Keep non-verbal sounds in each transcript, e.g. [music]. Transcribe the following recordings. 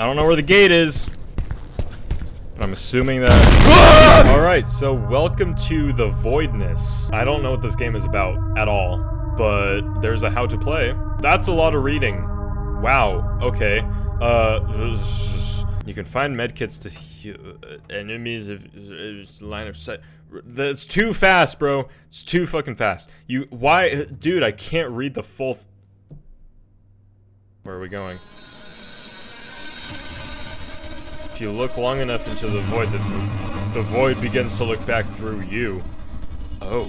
I don't know where the gate is. But I'm assuming that... Ah! Alright, so welcome to the Voidness. I don't know what this game is about at all, but there's a how to play. That's a lot of reading. Wow, okay. Uh, you can find medkits to heal uh, enemies if if uh, line of sight. That's too fast, bro. It's too fucking fast. You, why, dude, I can't read the full... Where are we going? If you look long enough into the void, the, the void begins to look back through you. Oh.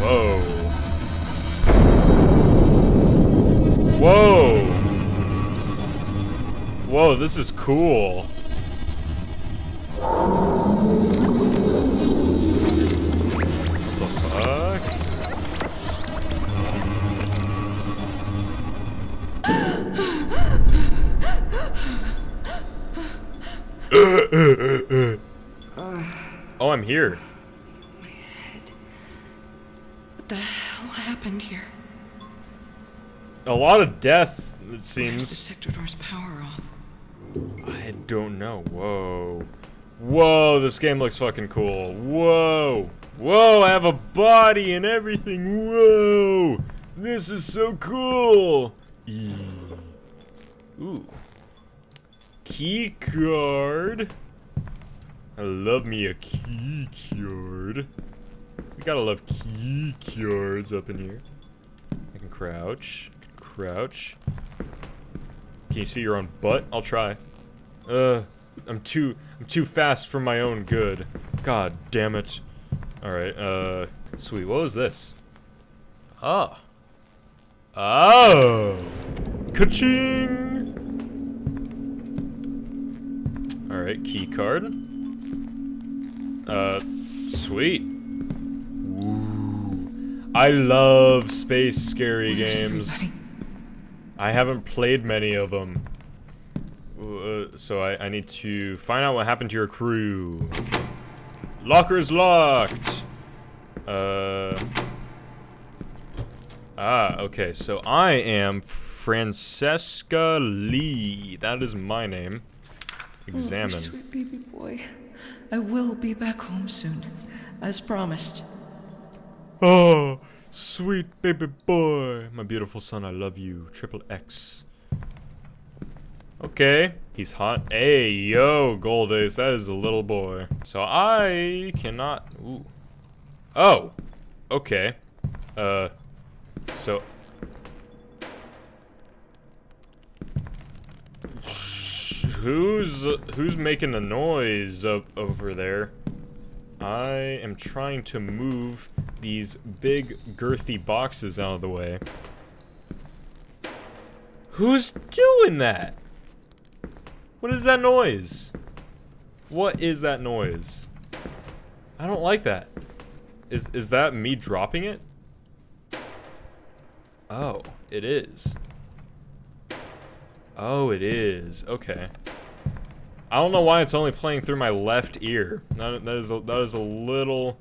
Whoa. Whoa. Whoa, this is cool. Oh, I'm here. What the hell happened here? A lot of death, it Where's the seems. sector door's power off? I don't know. Whoa. Whoa, this game looks fucking cool. Whoa. Whoa, I have a body and everything. Whoa. This is so cool. Ooh. Key card. I love me a key card. We gotta love key cards up in here. I can crouch. I can crouch. Can you see your own butt? I'll try. Uh, I'm too, I'm too fast for my own good. God damn it. Alright, uh, sweet. What was this? Ah. Oh. Ka-ching! Alright, key card. Uh, sweet. Ooh. I love space scary Where's games. everybody? I haven't played many of them. Uh, so I, I need to find out what happened to your crew. Locker's locked! Uh... Ah, okay, so I am Francesca Lee. That is my name. Oh, sweet baby boy. I will be back home soon, as promised. Oh, sweet baby boy. My beautiful son, I love you. Triple X. Okay, he's hot. Hey, yo, Goldace, that is a little boy. So I cannot. Ooh. Oh, okay. Uh, so. Shh, Who's who's making a noise up over there? I am trying to move these big girthy boxes out of the way. Who's doing that? What is that noise? What is that noise? I don't like that. Is is that me dropping it? Oh, it is. Oh, it is. Okay. I don't know why it's only playing through my left ear. That, that is a, that is a little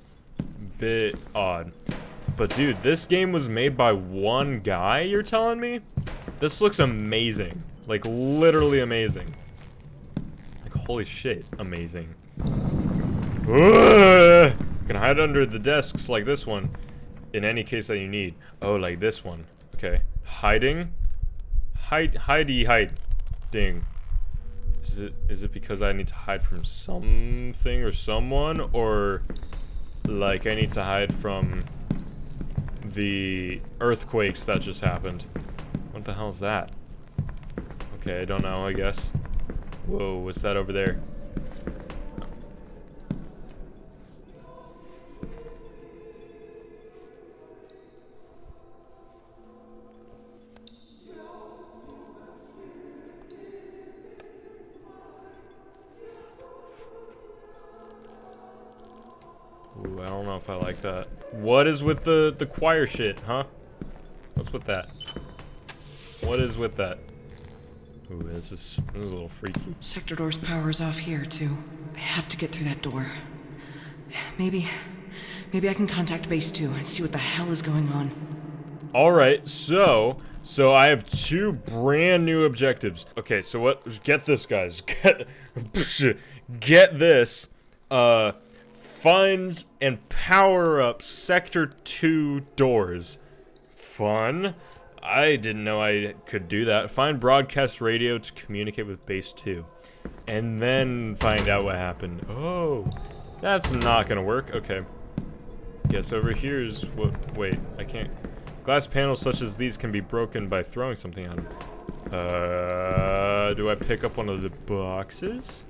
bit odd. But dude, this game was made by one guy, you're telling me? This looks amazing. Like, literally amazing. Like, holy shit, amazing. Ugh! Can hide under the desks like this one. In any case that you need. Oh, like this one. Okay. Hiding? Hide, hidey, hide. Ding. Is it is it because I need to hide from something or someone or like I need to hide from the earthquakes that just happened? What the hell is that? Okay, I don't know, I guess. Whoa, what's that over there? Ooh, I don't know if I like that. What is with the the choir shit, huh? What's with that? What is with that? Ooh, this is this is a little freaky. Sector door's power is off here, too. I have to get through that door. Maybe. Maybe I can contact Base 2 and see what the hell is going on. Alright, so... So I have two brand new objectives. Okay, so what... Get this, guys. [laughs] Get... [laughs] Get this. Uh... Find and power up Sector 2 doors. Fun. I didn't know I could do that. Find broadcast radio to communicate with Base 2. And then find out what happened. Oh, that's not gonna work. Okay. Guess over here is what... Wait, I can't... Glass panels such as these can be broken by throwing something at them. Uh, do I pick up one of the boxes?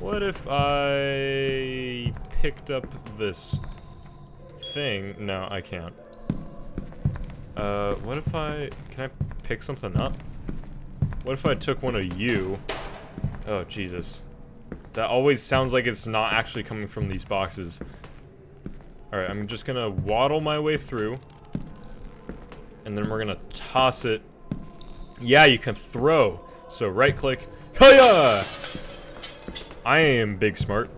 What if I picked up this thing? No, I can't. Uh, what if I... Can I pick something up? What if I took one of you? Oh, Jesus. That always sounds like it's not actually coming from these boxes. Alright, I'm just gonna waddle my way through. And then we're gonna toss it. Yeah, you can throw. So right click. Hiya! I am big smart.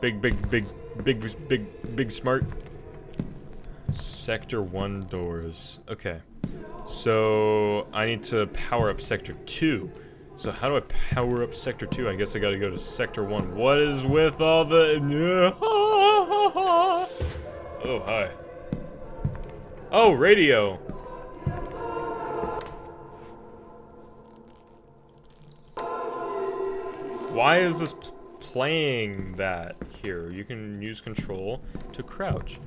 Big, big, big, big, big, big smart. Sector 1 doors. Okay. So, I need to power up Sector 2. So how do I power up Sector 2? I guess I gotta go to Sector 1. What is with all the... [laughs] Oh, hi. Oh, radio. Why is this playing that here? You can use control to crouch.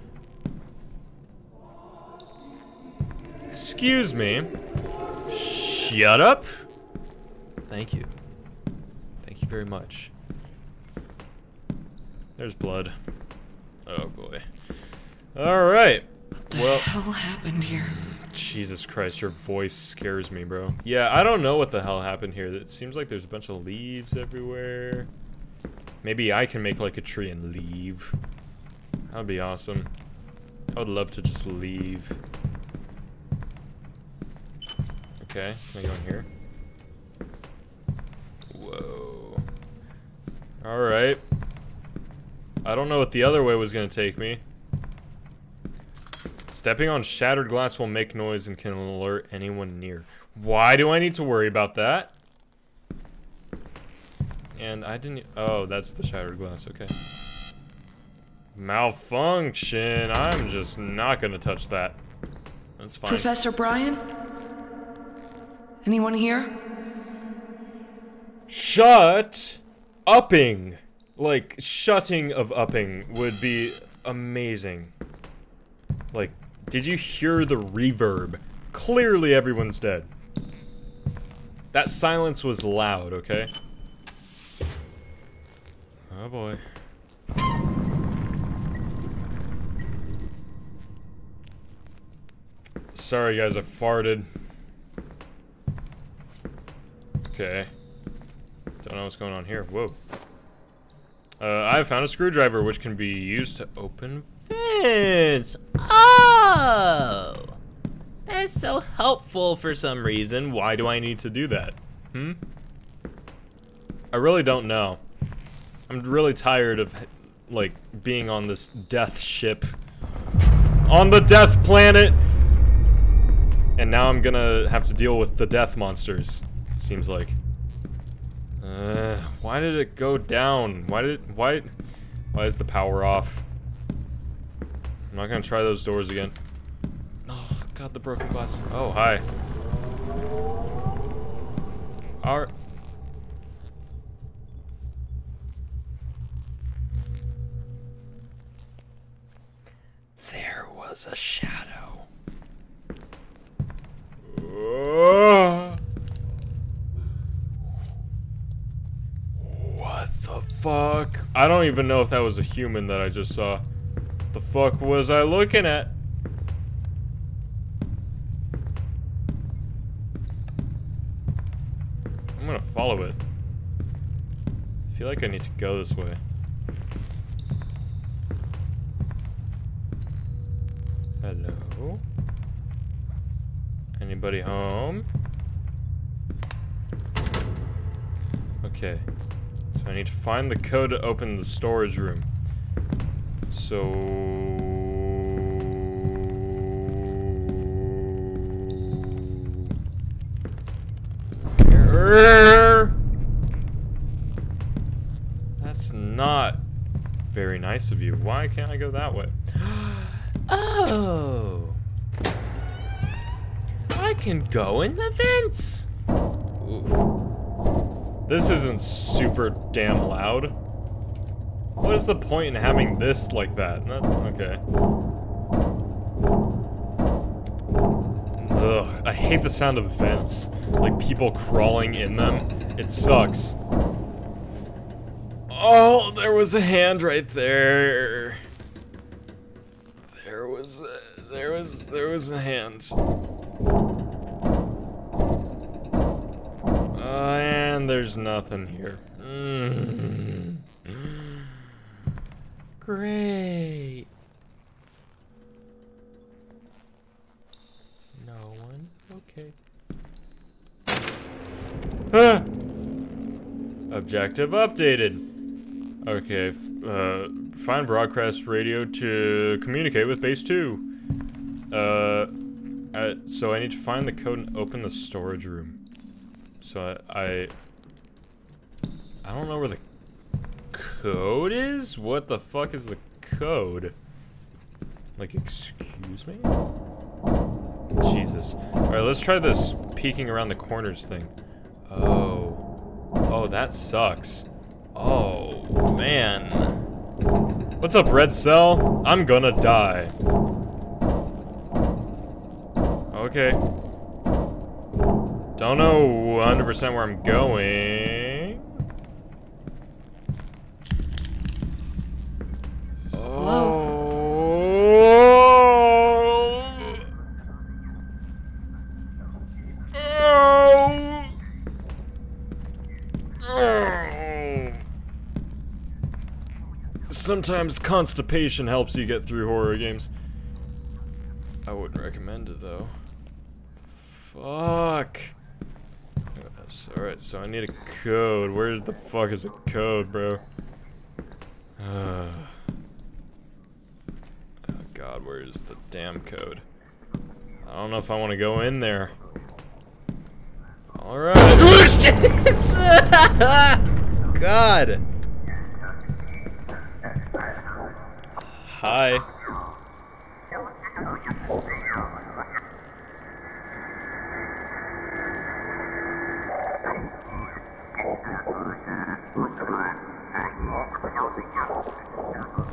Excuse me. Shut up. Thank you. Thank you very much. There's blood. Oh boy. Alright. What the Well, hell happened here? Jesus Christ, your voice scares me, bro. Yeah, I don't know what the hell happened here. It seems like there's a bunch of leaves everywhere. Maybe I can make like a tree and leave. That would be awesome. I would love to just leave. Okay, can I go in here? Whoa. Alright. I don't know what the other way was gonna take me. Stepping on shattered glass will make noise and can alert anyone near. Why do I need to worry about that? And I didn't... Oh, that's the shattered glass. Okay. Malfunction. I'm just not gonna touch that. That's fine. Professor Brian? Anyone here? Shut upping. Like, shutting of upping would be amazing. Like, did you hear the reverb? Clearly everyone's dead. That silence was loud, okay? Oh boy. Sorry guys, I farted. Okay. Don't know what's going on here. Whoa. Uh, I found a screwdriver which can be used to open vents. Oh! That's so helpful for some reason. Why do I need to do that? Hmm? I really don't know. I'm really tired of, like, being on this death ship. On the death planet! And now I'm gonna have to deal with the death monsters, seems like. Uh, why did it go down? Why did, why, why is the power off? I'm not gonna try those doors again. Oh, God, the broken glass. Oh, hi. Our... There was a shadow. Oh. [gasps] What the fuck? I don't even know if that was a human that I just saw. What the fuck was I looking at? I'm gonna follow it. I feel like I need to go this way. Hello? Anybody home? Okay. So I need to find the code to open the storage room. So... That's not very nice of you. Why can't I go that way? [gasps] oh! I can go in the vents! Ooh. This isn't super damn loud. What is the point in having this like that? Not, okay. Ugh, I hate the sound of vents. Like people crawling in them. It sucks. Oh, there was a hand right there. There was a, there was there was a hand. Uh, and there's nothing here. Mm. Great. No one. Okay. Ah! Objective updated. Okay, uh, find broadcast radio to communicate with base 2. Uh, I, so I need to find the code and open the storage room. So I, I, I don't know where the code is? What the fuck is the code? Like, excuse me? Jesus. Alright, let's try this peeking around the corners thing. Oh. Oh, that sucks. Oh, man. What's up, Red Cell? I'm gonna die. Okay. Don't know 100% where I'm going. Sometimes constipation helps you get through horror games. I wouldn't recommend it though. Fuck. Alright, so I need a code. Where the fuck is the code, bro? Uh, god, where is the damn code? I don't know if I want to go in there. Alright. [laughs] god! Hi.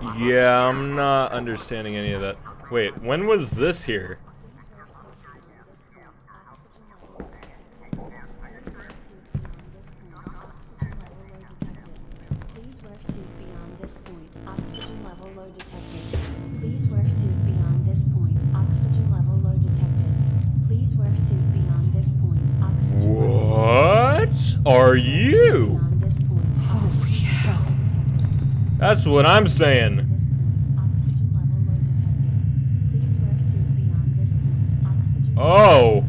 Yeah, I'm not understanding any of that. Wait, when was this here? What are you? That's what I'm saying. Oh.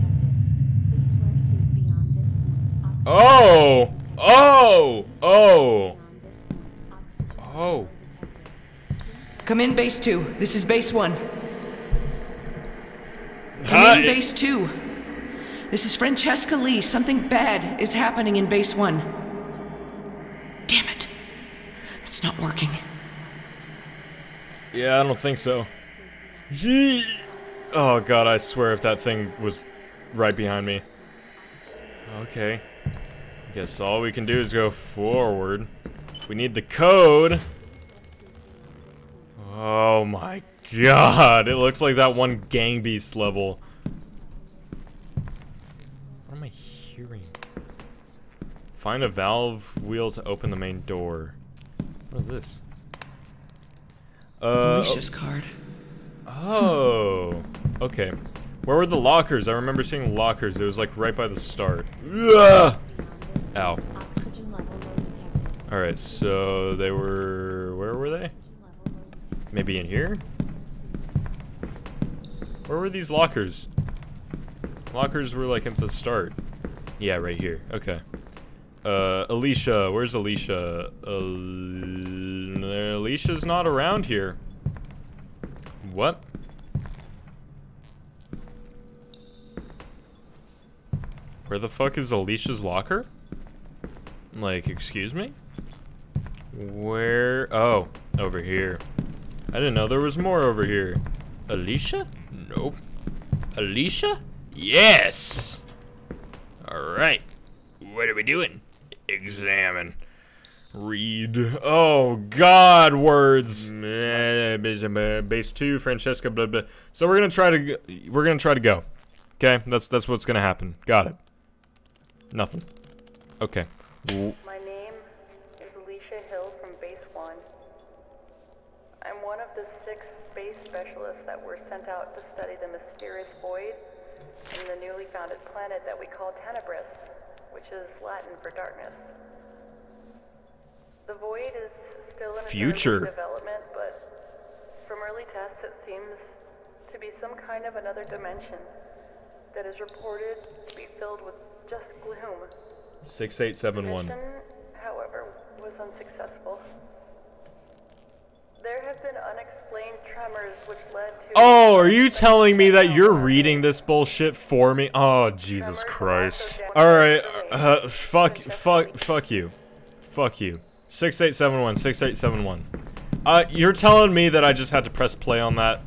Oh. Oh. Oh. Oh. Come in, base two. This is base one. Come in, base two. This is Francesca Lee. Something bad is happening in base one. Damn it. It's not working. Yeah, I don't think so. Yee. Oh god, I swear if that thing was right behind me. Okay. Guess all we can do is go forward. We need the code. Oh my god, it looks like that one gang beast level. What am I hearing? Find a valve wheel to open the main door. What is this? Uh, Alicia's card. Oh, okay. Where were the lockers? I remember seeing lockers. It was like right by the start. Ugh! Ow. Alright, so they were... Where were they? Maybe in here? Where were these lockers? Lockers were like at the start. Yeah, right here. Okay. Uh, Alicia. Where's Alicia? Uh, Alicia's not around here. What? Where the fuck is Alicia's locker? Like, excuse me? Where? Oh, over here. I didn't know there was more over here. Alicia? Nope. Alicia? Yes! Alright. What are we doing? Examine. Read. Oh God, words. Base two, Francesca. Blah blah. So we're gonna try to. We're gonna try to go. Okay, that's that's what's gonna happen. Got it. Nothing. Okay. My name is Alicia Hill from Base One. I'm one of the six space specialists that were sent out to study the mysterious void in the newly founded planet that we call Tenebris, which is Latin for darkness. The void is still in Future. development, but from early tests it seems to be some kind of another dimension that is reported to be filled with just gloom. Six eight seven one. However, was unsuccessful. There have been unexplained tremors which led to. Oh, are you telling me that you're reading this bullshit for me? Oh, Jesus Christ. Alright, uh, fuck, fuck, fuck you. Fuck you. 6871, 6871. Uh, you're telling me that I just had to press play on that?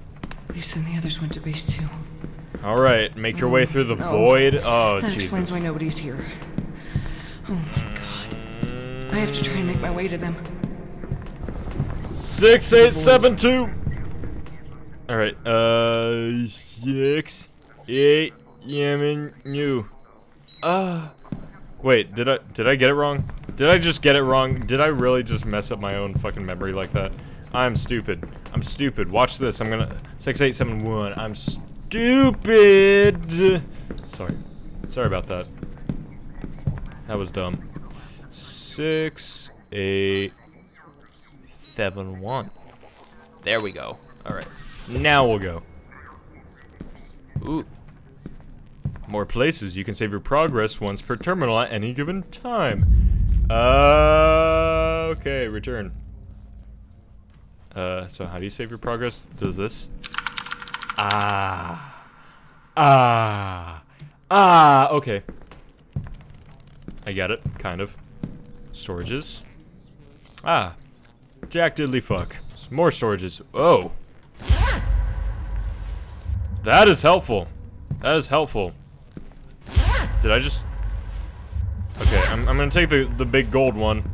Lisa and the others went to base two. Alright, make your way through the Oh. void. Oh, That explains Jesus. why nobody's here. Oh my god. I have to try and make my way to them. 6872! Alright, uh, 6, 8, Yemen, new. Uh, wait, did I, did I get it wrong? Did I just get it wrong? Did I really just mess up my own fucking memory like that? I'm stupid. I'm stupid. Watch this. I'm gonna, 6871. I'm stupid! Sorry. Sorry about that. That was dumb. Six, eight, seven, one. There we go. Alright. Now we'll go. Ooh. More places. You can save your progress once per terminal at any given time. Uh, okay, return. Uh, so how do you save your progress? Does this? Ah. Ah. Ah, okay. I get it, kind of. Storages. Ah. Jack diddly fuck. More storages. Oh. That is helpful. That is helpful. Did I just... Okay, I'm, I'm gonna take the, the big gold one.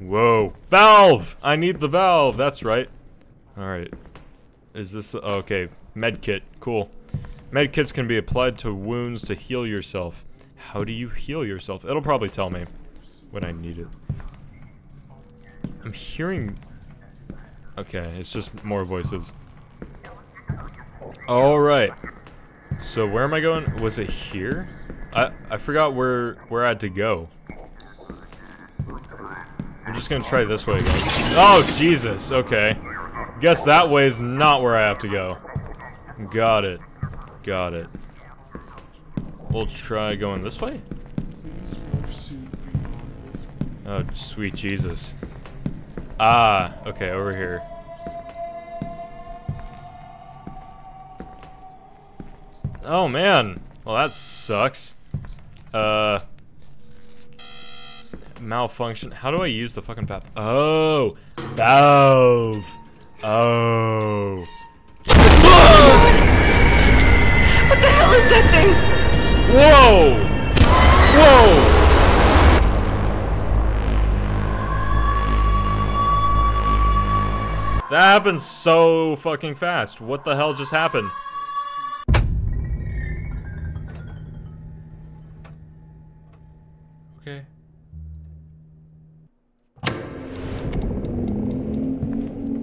Whoa. Valve! I need the valve, that's right. Alright. Is this... Okay. Medkit. Cool. Medkits can be applied to wounds to heal yourself. How do you heal yourself? It'll probably tell me when I need it. I'm hearing... Okay, it's just more voices. Alright. So where am I going? Was it here? I I forgot where where I had to go. I'm just gonna try this way again. Oh Jesus, okay. Guess that way is not where I have to go. Got it. Got it. We'll try going this way? Oh, sweet Jesus. Ah, okay, over here. Oh man. Well, that sucks. Uh. Malfunction. How do I use the fucking valve? Oh. Valve. Oh. What the hell is that thing? Whoa! Whoa! That happened so fucking fast. What the hell just happened? Okay.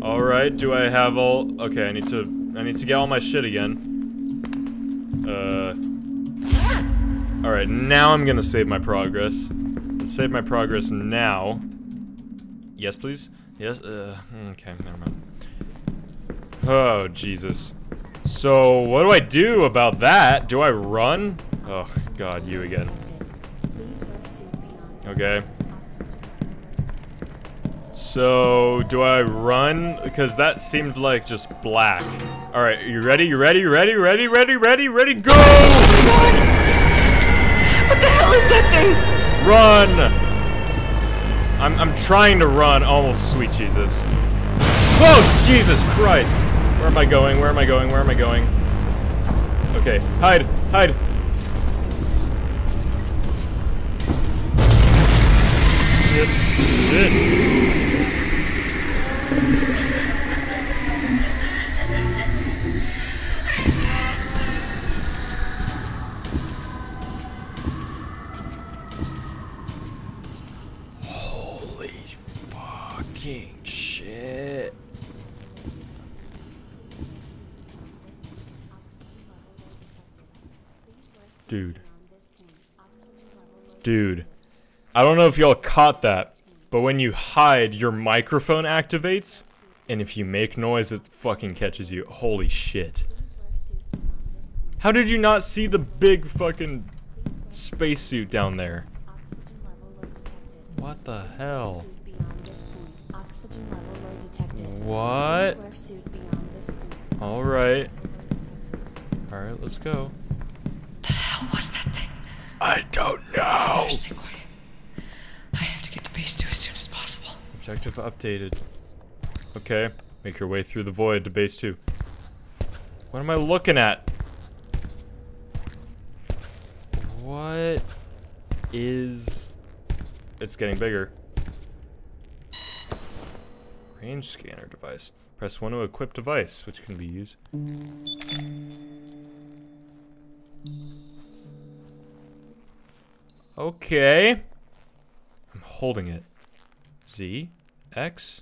All right, do I have all Okay, I need to I need to get all my shit again. Uh Alright, now I'm gonna save my progress. Let's save my progress now. Yes, please? Yes? Uh, okay, never mind. Oh, Jesus. So, what do I do about that? Do I run? Oh, God, you again. Okay. So, do I run? Because that seemed like just black. Alright, you ready? You ready? You ready? Ready? Ready? Ready? Ready? Go! What the hell is that thing? Run! I'm, I'm trying to run. Almost sweet Jesus. Oh, Jesus Christ! Where am I going? Where am I going? Where am I going? Okay, hide, hide. Shit, shit. Dude. I don't know if y'all caught that, but when you hide, your microphone activates, and if you make noise, it fucking catches you. Holy shit. How did you not see the big fucking spacesuit down there? What the hell? What? Alright. Alright, let's go. What The hell was that thing? I don't know. Stay quiet. I have to get to base two as soon as possible. Objective updated. Okay, make your way through the void to base 2. What am I looking at? What is... It's getting bigger. Range scanner device. Press 1 to equip device, which can be used. Okay. I'm holding it. Z? X?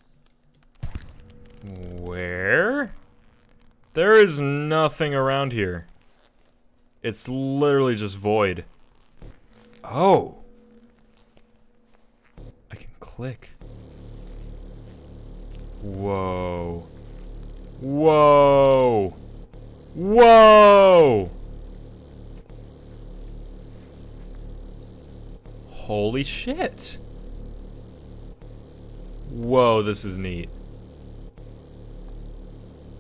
Where? There is nothing around here. It's literally just void. Oh. I can click. Whoa. Whoa. Whoa. Holy shit. Whoa, this is neat.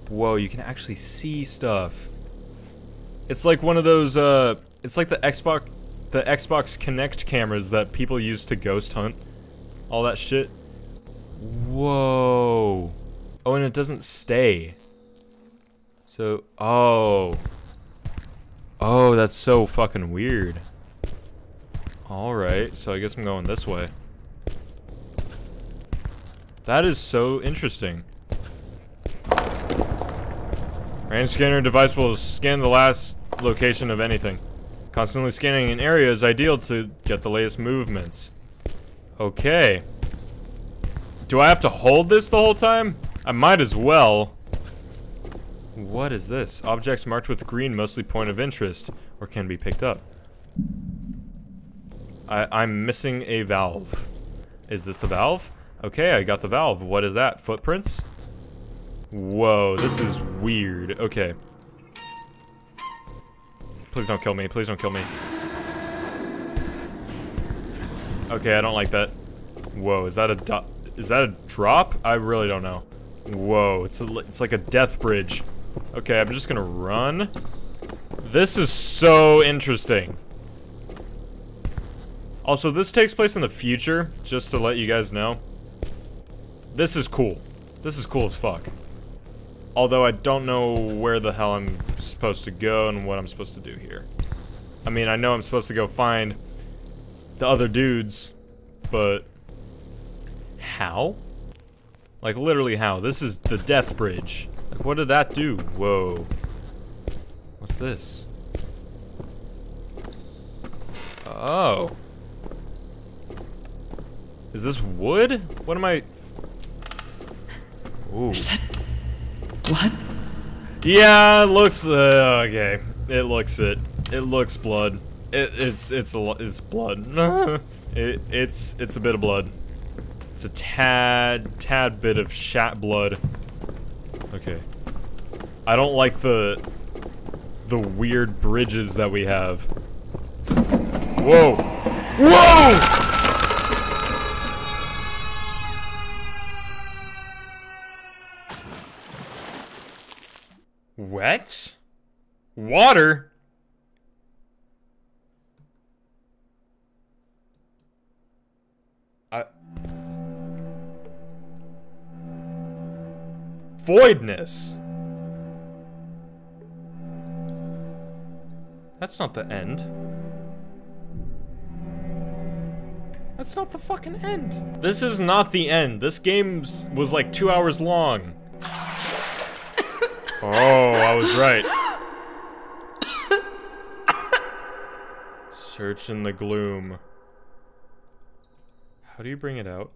Whoa, you can actually see stuff. It's like one of those, uh, it's like the Xbox, the Xbox Kinect cameras that people use to ghost hunt. All that shit. Whoa. Oh, and it doesn't stay. So, oh. Oh, that's so fucking weird. Alright, so I guess I'm going this way. That is so interesting. Range scanner device will scan the last location of anything. Constantly scanning an area is ideal to get the latest movements. Okay. Do I have to hold this the whole time? I might as well. What is this? Objects marked with green mostly point of interest, or can be picked up. I, I'm missing a valve. Is this the valve? Okay, I got the valve. What is that? Footprints? Whoa, this is weird. Okay. Please don't kill me. Please don't kill me. Okay, I don't like that. Whoa, is that a is that a drop? I really don't know. Whoa, it's a, it's like a death bridge. Okay, I'm just gonna run. This is so interesting. Also, this takes place in the future, just to let you guys know. This is cool. This is cool as fuck. Although I don't know where the hell I'm supposed to go and what I'm supposed to do here. I mean, I know I'm supposed to go find the other dudes, but how? Like literally how? This is the death bridge. Like what did that do? Whoa. What's this? Oh. Is this wood? What am I? Ooh. Is that blood? Yeah, it looks uh, okay. It looks it. It looks blood. It, it's it's a it's blood. [laughs] it, it's it's a bit of blood. It's a tad tad bit of shat blood. Okay. I don't like the the weird bridges that we have. Whoa. Whoa! What? Water? I... Voidness. That's not the end. That's not the fucking end. This is not the end. This game was like two hours long oh, I was right. Search in the gloom. How do you bring it out?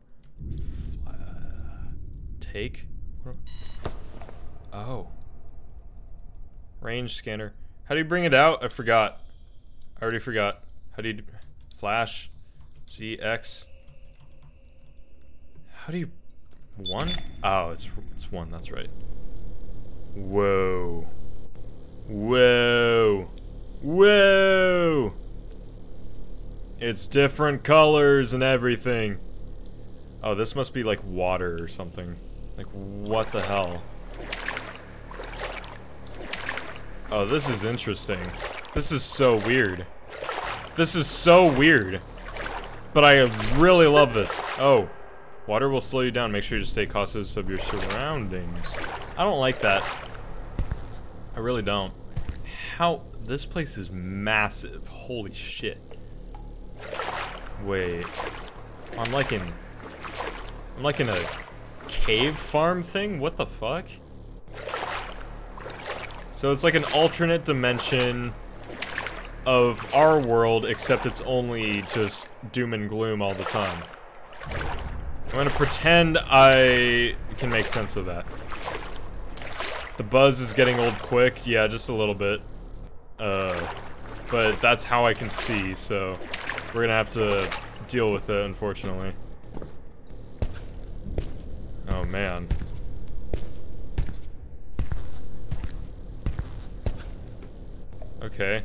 Take? Oh. Range scanner. How do you bring it out? I forgot. I already forgot. How do you... Flash? Z, X. How do you... One? Oh, it's, it's one. That's right. Whoa. Whoa. Whoa. It's different colors and everything. Oh, this must be like water or something. Like, what the hell? Oh, this is interesting. This is so weird. This is so weird. But I really love this. Oh. Water will slow you down. Make sure you stay cautious of your surroundings. I don't like that. I really don't. How... This place is massive. Holy shit. Wait. I'm like in... I'm like in a cave farm thing? What the fuck? So it's like an alternate dimension of our world, except it's only just doom and gloom all the time. I'm gonna pretend I can make sense of that. The buzz is getting old quick, yeah, just a little bit. Uh, but that's how I can see, so we're gonna have to deal with it, unfortunately. Oh, man. Okay.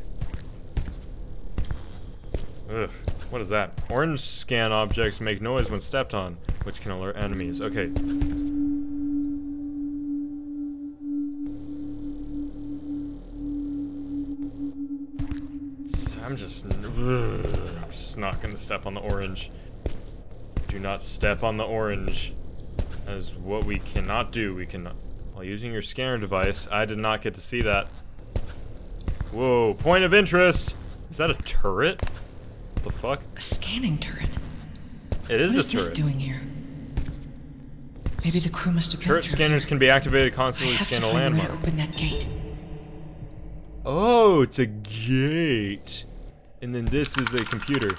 Ugh. What is that? Orange scan objects make noise when stepped on, which can alert enemies. Okay. I'm just... I'm just not gonna step on the orange. Do not step on the orange. That is what we cannot do. We cannot... While using your scanner device, I did not get to see that. Whoa, point of interest! Is that a turret? What the fuck? A scanning turret. It is what a is turret. this doing here? Maybe the crew must have been Turret scanners here. can be activated I constantly have scan to a to landmark. open that gate. Oh, it's a gate. And then this is a computer.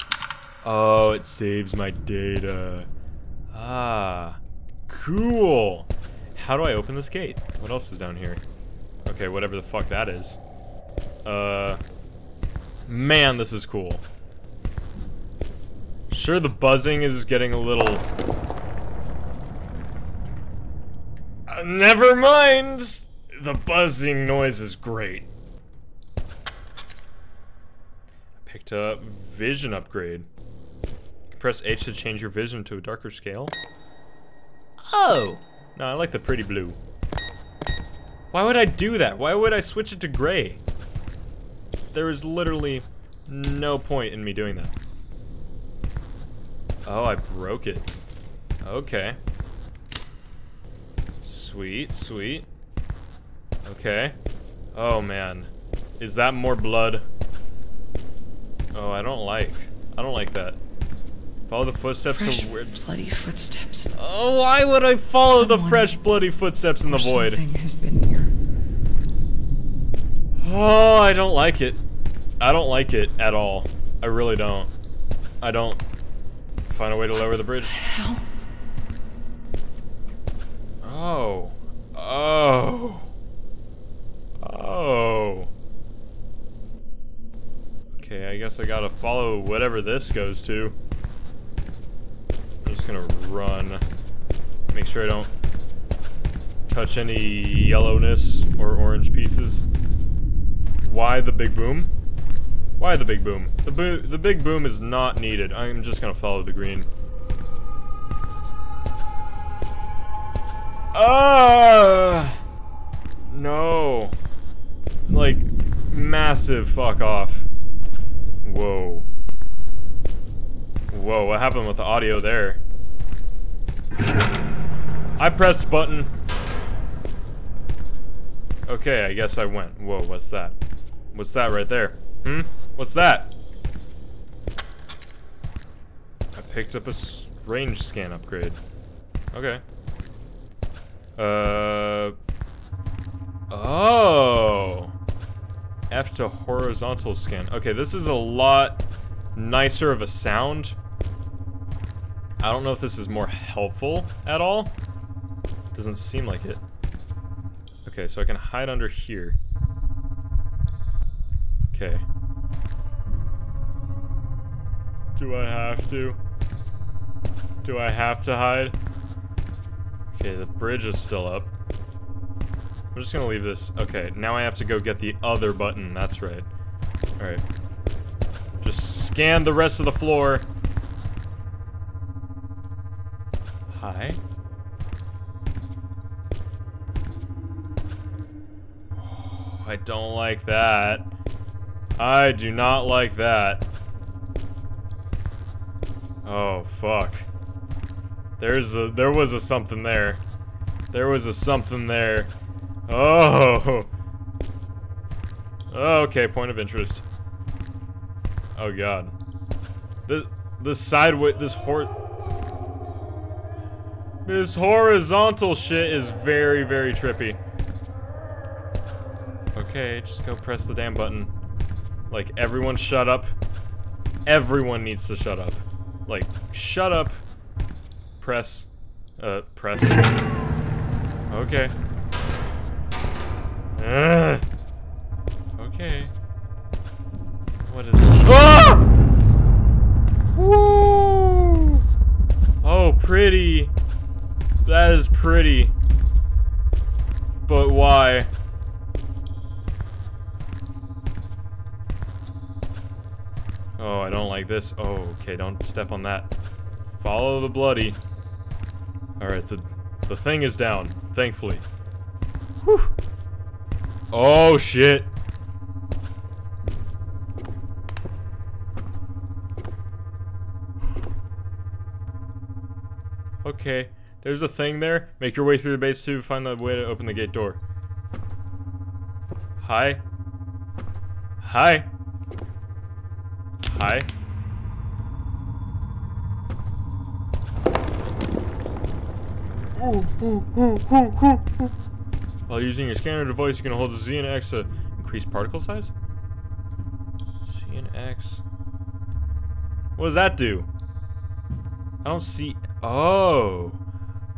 Oh, it saves my data. Ah. Cool. How do I open this gate? What else is down here? Okay, whatever the fuck that is. Uh. Man, this is cool. Sure, the buzzing is getting a little. Uh, never mind! The buzzing noise is great. I picked up vision upgrade. Press H to change your vision to a darker scale. Oh! No, I like the pretty blue. Why would I do that? Why would I switch it to gray? There is literally no point in me doing that. Oh, I broke it. Okay. Sweet, sweet. Okay. Oh, man. Is that more blood? Oh, I don't like. I don't like that. Follow the footsteps Fresh, of weird... bloody footsteps. Oh, why would I follow the fresh, bloody footsteps in the void? Something has been here. Oh, I don't like it. I don't like it at all. I really don't. I don't. Find a way to lower the bridge. Hell. Oh. Oh. Oh. Okay, I guess I gotta follow whatever this goes to. I'm just gonna run. Make sure I don't touch any yellowness or orange pieces. Why the big boom? Why the big boom? The bo the big boom is not needed. I'm just gonna follow the green. Ah! No. Like, massive fuck off. Whoa. Whoa, what happened with the audio there? I pressed button. Okay, I guess I went. Whoa, what's that? What's that right there? Hmm? What's that? I picked up a range scan upgrade. Okay. Uh. Oh. F to horizontal scan. Okay, this is a lot nicer of a sound. I don't know if this is more helpful at all. Doesn't seem like it. Okay, so I can hide under here. Okay. Do I have to? Do I have to hide? Okay, the bridge is still up. I'm just gonna leave this. Okay, now I have to go get the other button. That's right. Alright. Just scan the rest of the floor. Hi. Oh, I don't like that. I do not like that. Oh, fuck. There's a- there was a something there. There was a something there. Oh! oh okay, point of interest. Oh god. This, this sideway- this hor- This horizontal shit is very, very trippy. Okay, just go press the damn button. Like, everyone shut up. Everyone needs to shut up. Like, shut up. Press. Uh, press. Okay. Ugh. Okay. What is this? Ah! Woo! Oh, pretty. That is pretty. But why? Oh, I don't like this. Oh, okay, don't step on that. Follow the bloody. Alright, the, the thing is down, thankfully. Whew. Oh, shit. Okay, there's a thing there. Make your way through the base tube, find the way to open the gate door. Hi. Hi. Hi. While using your scanner device, you can hold the Z and X to increase particle size? Z and X. What does that do? I don't see. Oh.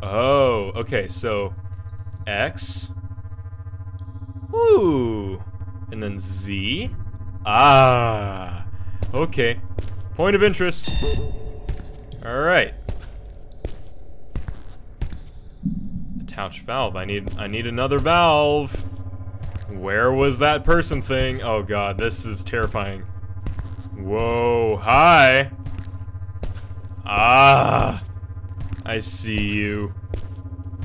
Oh. Okay, so X. Ooh. And then Z. Ah. Okay. Point of interest. Alright. Attach valve. I need I need another valve. Where was that person thing? Oh god, this is terrifying. Whoa, hi. Ah. I see you.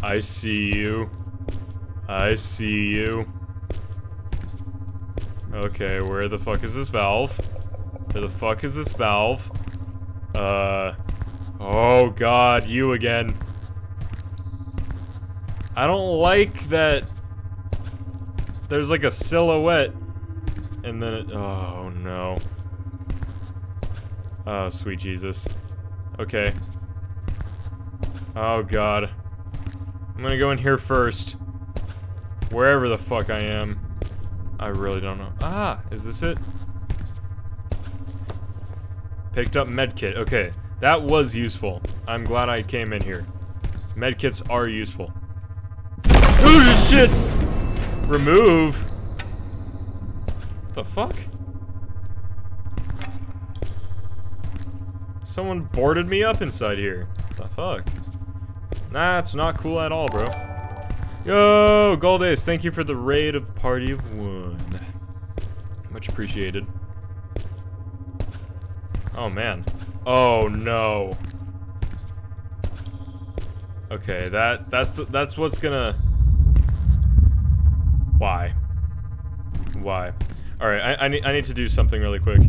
I see you. I see you. Okay, where the fuck is this valve? Where the fuck is this valve? Uh. Oh god, you again. I don't like that there's like a silhouette and then it, oh no. Oh, sweet Jesus. Okay. Oh god. I'm gonna go in here first. Wherever the fuck I am. I really don't know. Ah, is this it? Picked up medkit. Okay, that was useful. I'm glad I came in here. Medkits are useful. Oh shit! Remove. The fuck? Someone boarded me up inside here. The fuck? Nah, it's not cool at all, bro. Yo, Goldace, thank you for the raid of Party of One. Much appreciated. Oh, man. Oh, no. Okay, that that's the, that's what's gonna. Why? Why? All right, I, I need I need to do something really quick.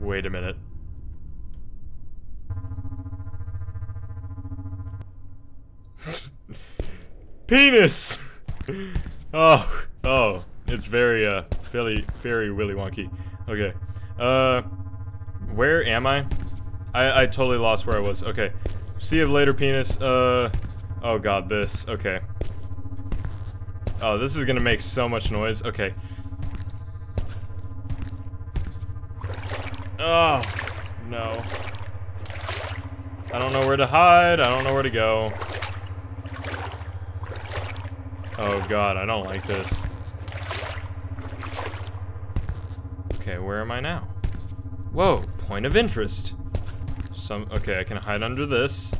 Wait a minute. [laughs] Penis! [laughs] Oh, oh. It's very, uh, very, very Willy Wonky. Okay. Uh, where am I? I, I totally lost where I was. Okay. See you later, penis. Uh, oh god, this. Okay. Oh, this is gonna make so much noise. Okay. Oh, no. I don't know where to hide. I don't know where to go. Oh god, I don't like this. Okay, where am I now? Whoa, point of interest. Some okay, I can hide under this.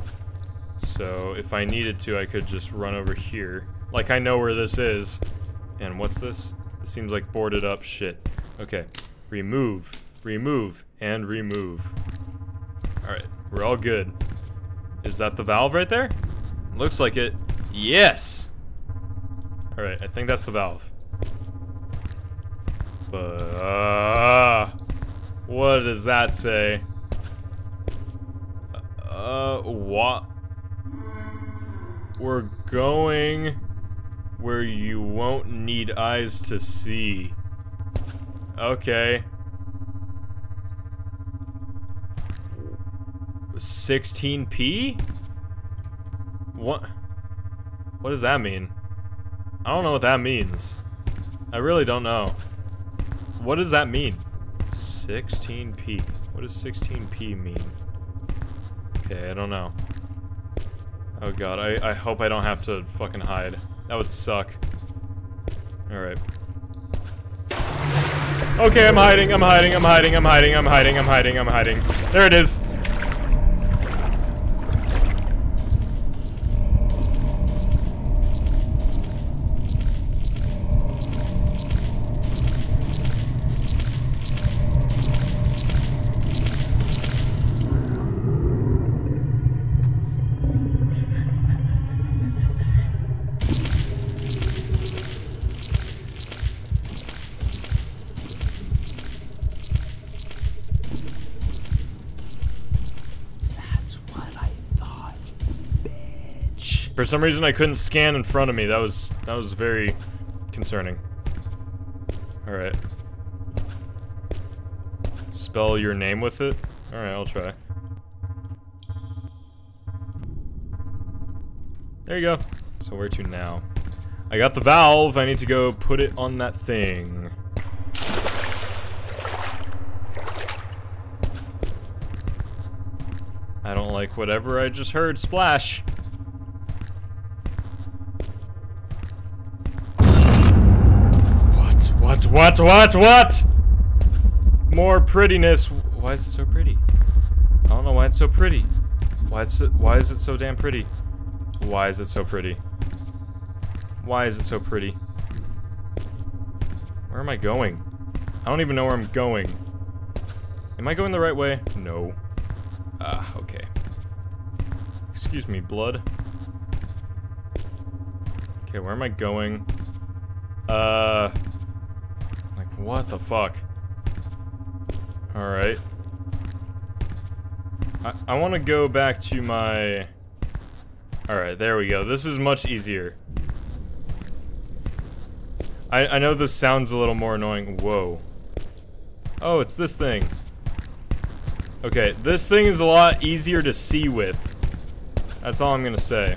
So if I needed to, I could just run over here. Like I know where this is. And what's this? This seems like boarded up shit. Okay. Remove, remove, and remove. Alright, we're all good. Is that the valve right there? Looks like it. Yes! Alright, I think that's the valve. But, uh, what does that say? Uh, what? We're going where you won't need eyes to see. Okay. 16p? What? What does that mean? I don't know what that means. I really don't know. What does that mean? 16p. What does 16p mean? Okay, I don't know. Oh god, I, I hope I don't have to fucking hide. That would suck. Alright. Okay, I'm hiding, I'm hiding, I'm hiding, I'm hiding, I'm hiding, I'm hiding, I'm hiding. There it is. For some reason I couldn't scan in front of me. That was that was very concerning. Alright. Spell your name with it? Alright, I'll try. There you go. So where to now? I got the valve. I need to go put it on that thing. I don't like whatever I just heard. Splash. What? What? What? What? More prettiness. Why is it so pretty? I don't know why it's so pretty. Why is it? Why is it so damn pretty? Why is it so pretty? Why is it so pretty? Where am I going? I don't even know where I'm going. Am I going the right way? No. Ah, okay. Excuse me, blood. Okay, where am I going? Uh... What the fuck? Alright. I, I want to go back to my... Alright, there we go. This is much easier. I, I know this sounds a little more annoying. Whoa. Oh, it's this thing. Okay, this thing is a lot easier to see with. That's all I'm gonna say.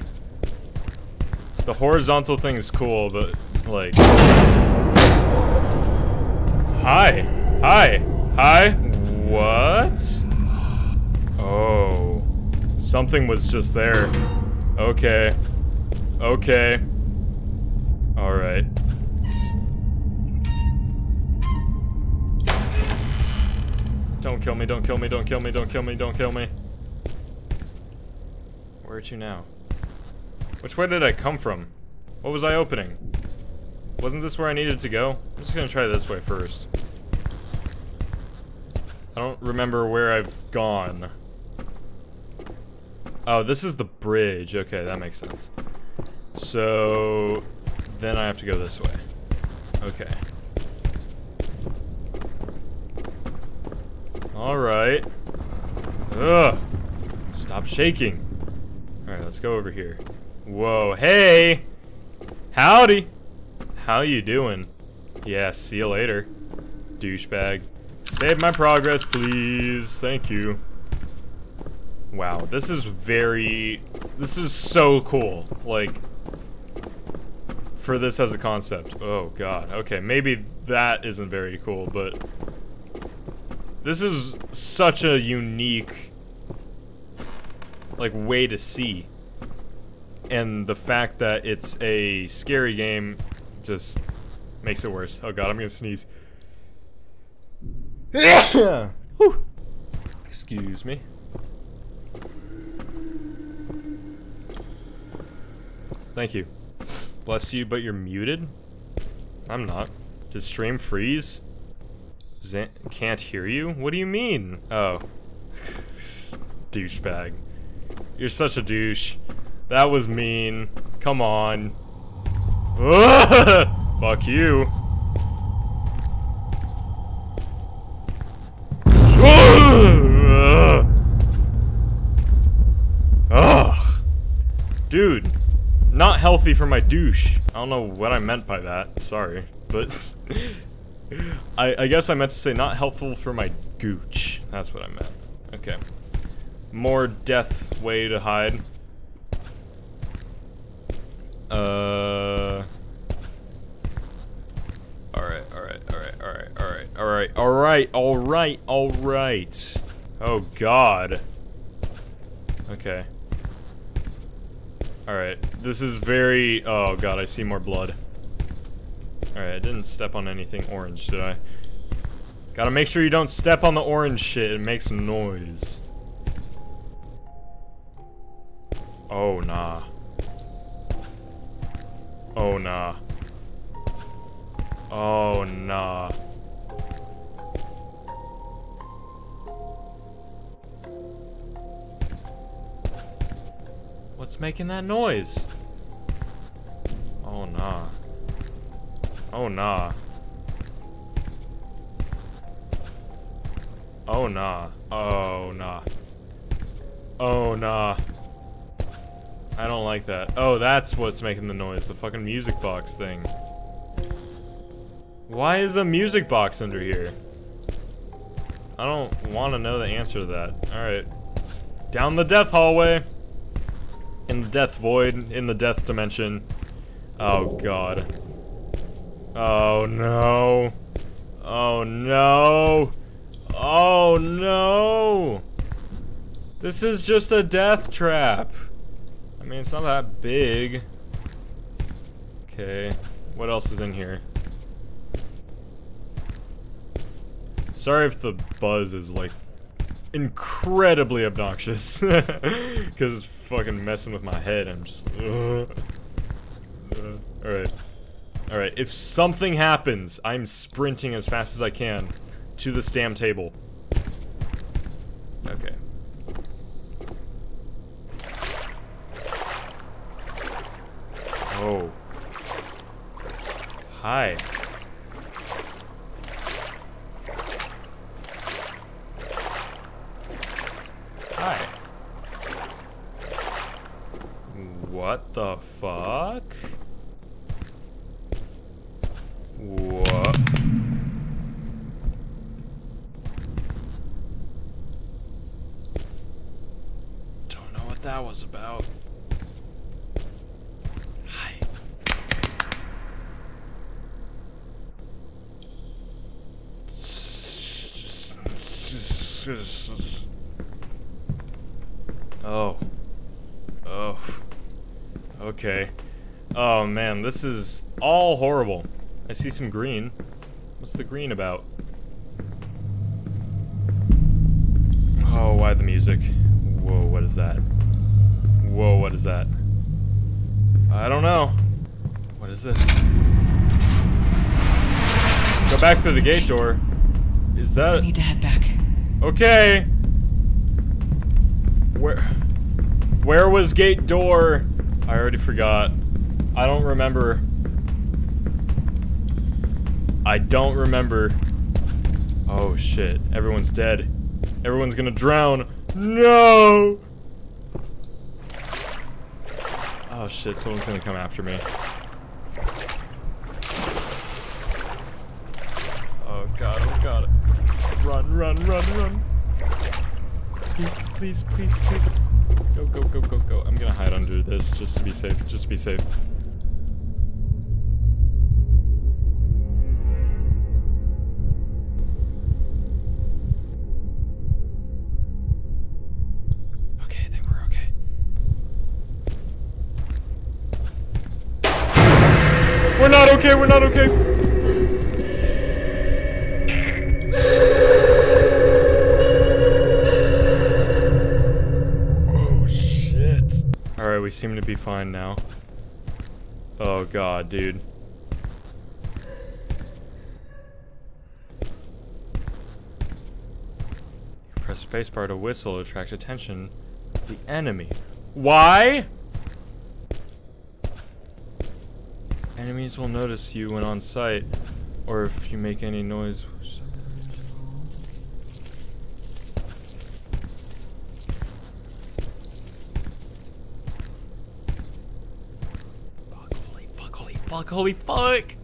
The horizontal thing is cool, but, like... Hi! Hi! Hi! What? Oh. Something was just there. Okay. Okay. Alright. Don't kill me, don't kill me, don't kill me, don't kill me, don't kill me. Where to now? Which way did I come from? What was I opening? Wasn't this where I needed to go? I'm just gonna try this way first. I don't remember where I've gone. Oh, this is the bridge. Okay, that makes sense. So, then I have to go this way. Okay. Alright. Ugh. Stop shaking. Alright, let's go over here. Whoa, hey! Howdy! How you doing? Yeah, see you later, douchebag. Save my progress, please. Thank you. Wow, this is very... This is so cool. Like, for this as a concept. Oh, God. Okay, maybe that isn't very cool, but... This is such a unique, like, way to see. And the fact that it's a scary game just makes it worse. Oh god, I'm gonna sneeze. [coughs] Excuse me. Thank you. Bless you, but you're muted? I'm not. Did stream freeze? Zan can't hear you? What do you mean? Oh. [laughs] Douchebag. You're such a douche. That was mean. Come on. [laughs] Fuck you. Ugh. Dude. Not healthy for my douche. I don't know what I meant by that. Sorry. But... [laughs] I, I guess I meant to say not helpful for my gooch. That's what I meant. Okay. More death way to hide. Uh... Alright, alright, alright, alright, alright, alright, alright, alright, alright. Oh god. Okay. Alright, this is very... Oh god, I see more blood. Alright, I didn't step on anything orange, did I? Gotta make sure you don't step on the orange shit, it makes noise. Oh, nah. Oh, nah. Oh, nah. What's making that noise? Oh, nah. Oh, nah. Oh, nah. Oh, nah. Oh, nah. I don't like that. Oh, that's what's making the noise. The fucking music box thing. Why is a music box under here? I don't want to know the answer to that. Alright. Down the death hallway. In the death void. In the death dimension. Oh, God. Oh, no. Oh, no. Oh, no. This is just a death trap. I mean, it's not that big. Okay. What else is in here? Sorry if the buzz is, like, incredibly obnoxious. [laughs] Because it's fucking messing with my head. I'm just... Uh, uh, Alright. Alright, if something happens, I'm sprinting as fast as I can to this damn table. Okay. Oh. Hi. Hi. Fuck? Oh man, this is all horrible. I see some green. What's the green about? Oh, why the music? Whoa, what is that? Whoa, what is that? I don't know. What is this? Go back through the gate door. Is I that... need to head back. Okay. Where... Where was gate door? I already forgot. I don't remember. I don't remember. Oh shit, everyone's dead. Everyone's gonna drown. No! Oh shit, someone's gonna come after me. Oh god, oh god. Run, run, run, run. Please, please, please, please. Go, go, go, go, go. I'm gonna hide under this just to be safe, just to be safe. Not okay, we're not okay. Oh shit. Alright, we seem to be fine now. Oh god, dude. Press spacebar to whistle to attract attention of the enemy. Why? Enemies will notice you when on sight, or if you make any noise. Fuck, holy fuck, holy fuck, holy fuck!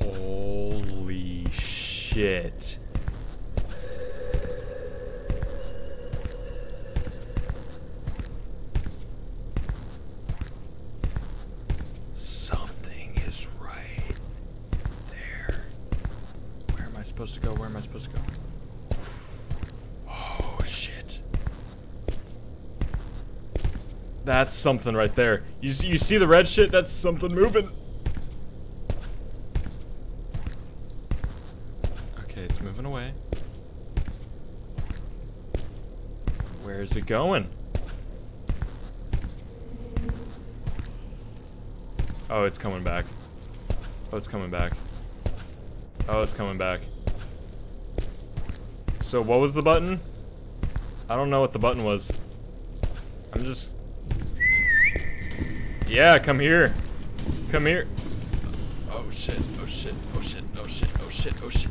Holy shit. That's something right there. You, you see the red shit? That's something moving. Okay, it's moving away. Where is it going? Oh, it's coming back. Oh, it's coming back. Oh, it's coming back. So what was the button? I don't know what the button was. I'm just... Yeah, come here. Come here. Oh shit, oh shit, oh shit, oh shit, oh shit, oh shit.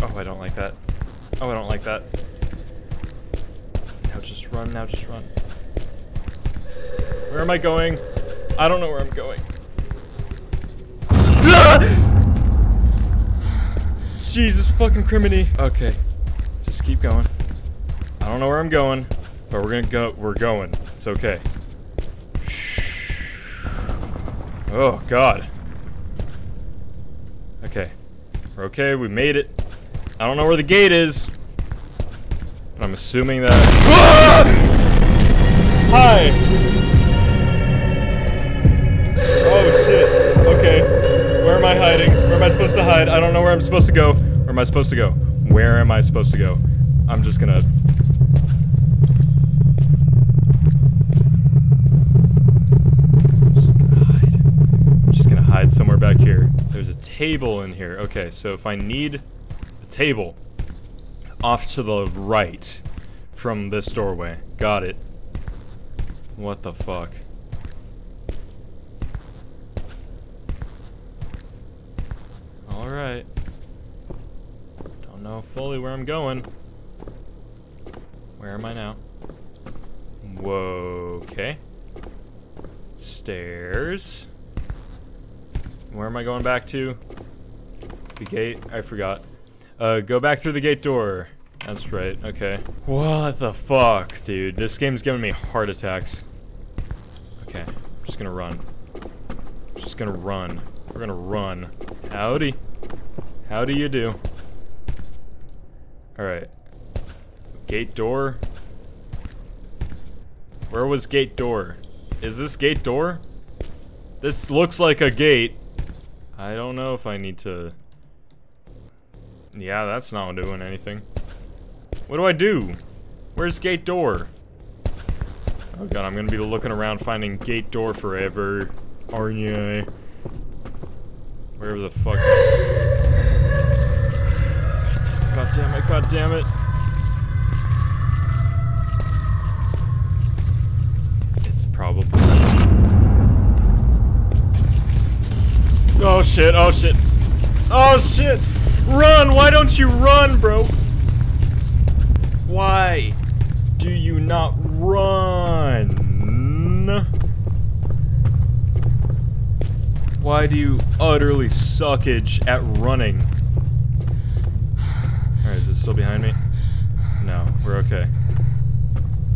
Oh, I don't like that. Oh, I don't like that. Now just run, now just run. Where am I going? I don't know where I'm going. [sighs] Jesus fucking criminy. Okay. Just keep going. I don't know where I'm going, but we're gonna go. We're going. It's okay. Oh, God. Okay. We're okay. We made it. I don't know where the gate is. But I'm assuming that. Ah! Hi! Oh shit. Okay. Where am I hiding? Where am I supposed to hide? I don't know where I'm supposed to go. Where am I supposed to go? Where am I supposed to go? I'm just gonna. Just gonna hide. I'm just gonna hide somewhere back here. There's a table in here. Okay, so if I need a table off to the right from this doorway. Got it. What the fuck? Alright. Don't know fully where I'm going. Where am I now? Whoa, okay. Stairs. Where am I going back to? The gate? I forgot. Uh, go back through the gate door. That's right, okay. What the fuck, dude? This game's giving me heart attacks. Okay, I'm just gonna run. Just gonna run. We're gonna run. Howdy. How do you do? Alright. Gate door. Where was gate door? Is this gate door? This looks like a gate. I don't know if I need to... Yeah, that's not doing anything. What do I do? Where's gate door? Oh god, I'm gonna be looking around finding gate door forever. Aren't ya? Wherever the fuck. God damn it, god damn it. It's probably. Oh shit, oh shit. Oh shit! Run! Why don't you run, bro? Why do you not run? Why do you utterly suckage at running? Alright, is it still behind me? No, we're okay.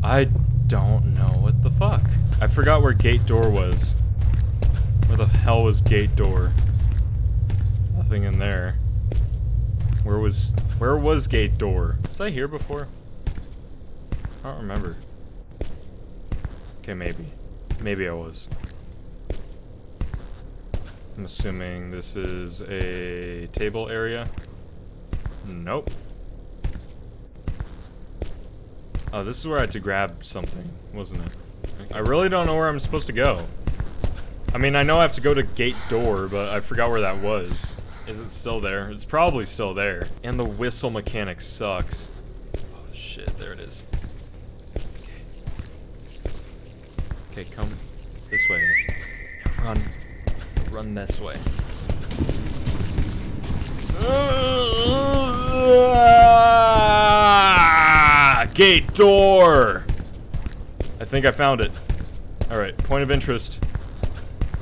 I don't know what the fuck. I forgot where gate door was. Where the hell was gate door? Nothing in there. Where was where was gate door? Was I here before? I don't remember. Okay, maybe. Maybe I was. I'm assuming this is a table area. Nope. Oh, this is where I had to grab something, wasn't it? I really don't know where I'm supposed to go. I mean, I know I have to go to gate door, but I forgot where that was. Is it still there? It's probably still there. And the whistle mechanic sucks. Oh, shit, there it is. Okay. Okay, come this way. Run. Run this way. Ah, Gate door! I think I found it. Alright, point of interest.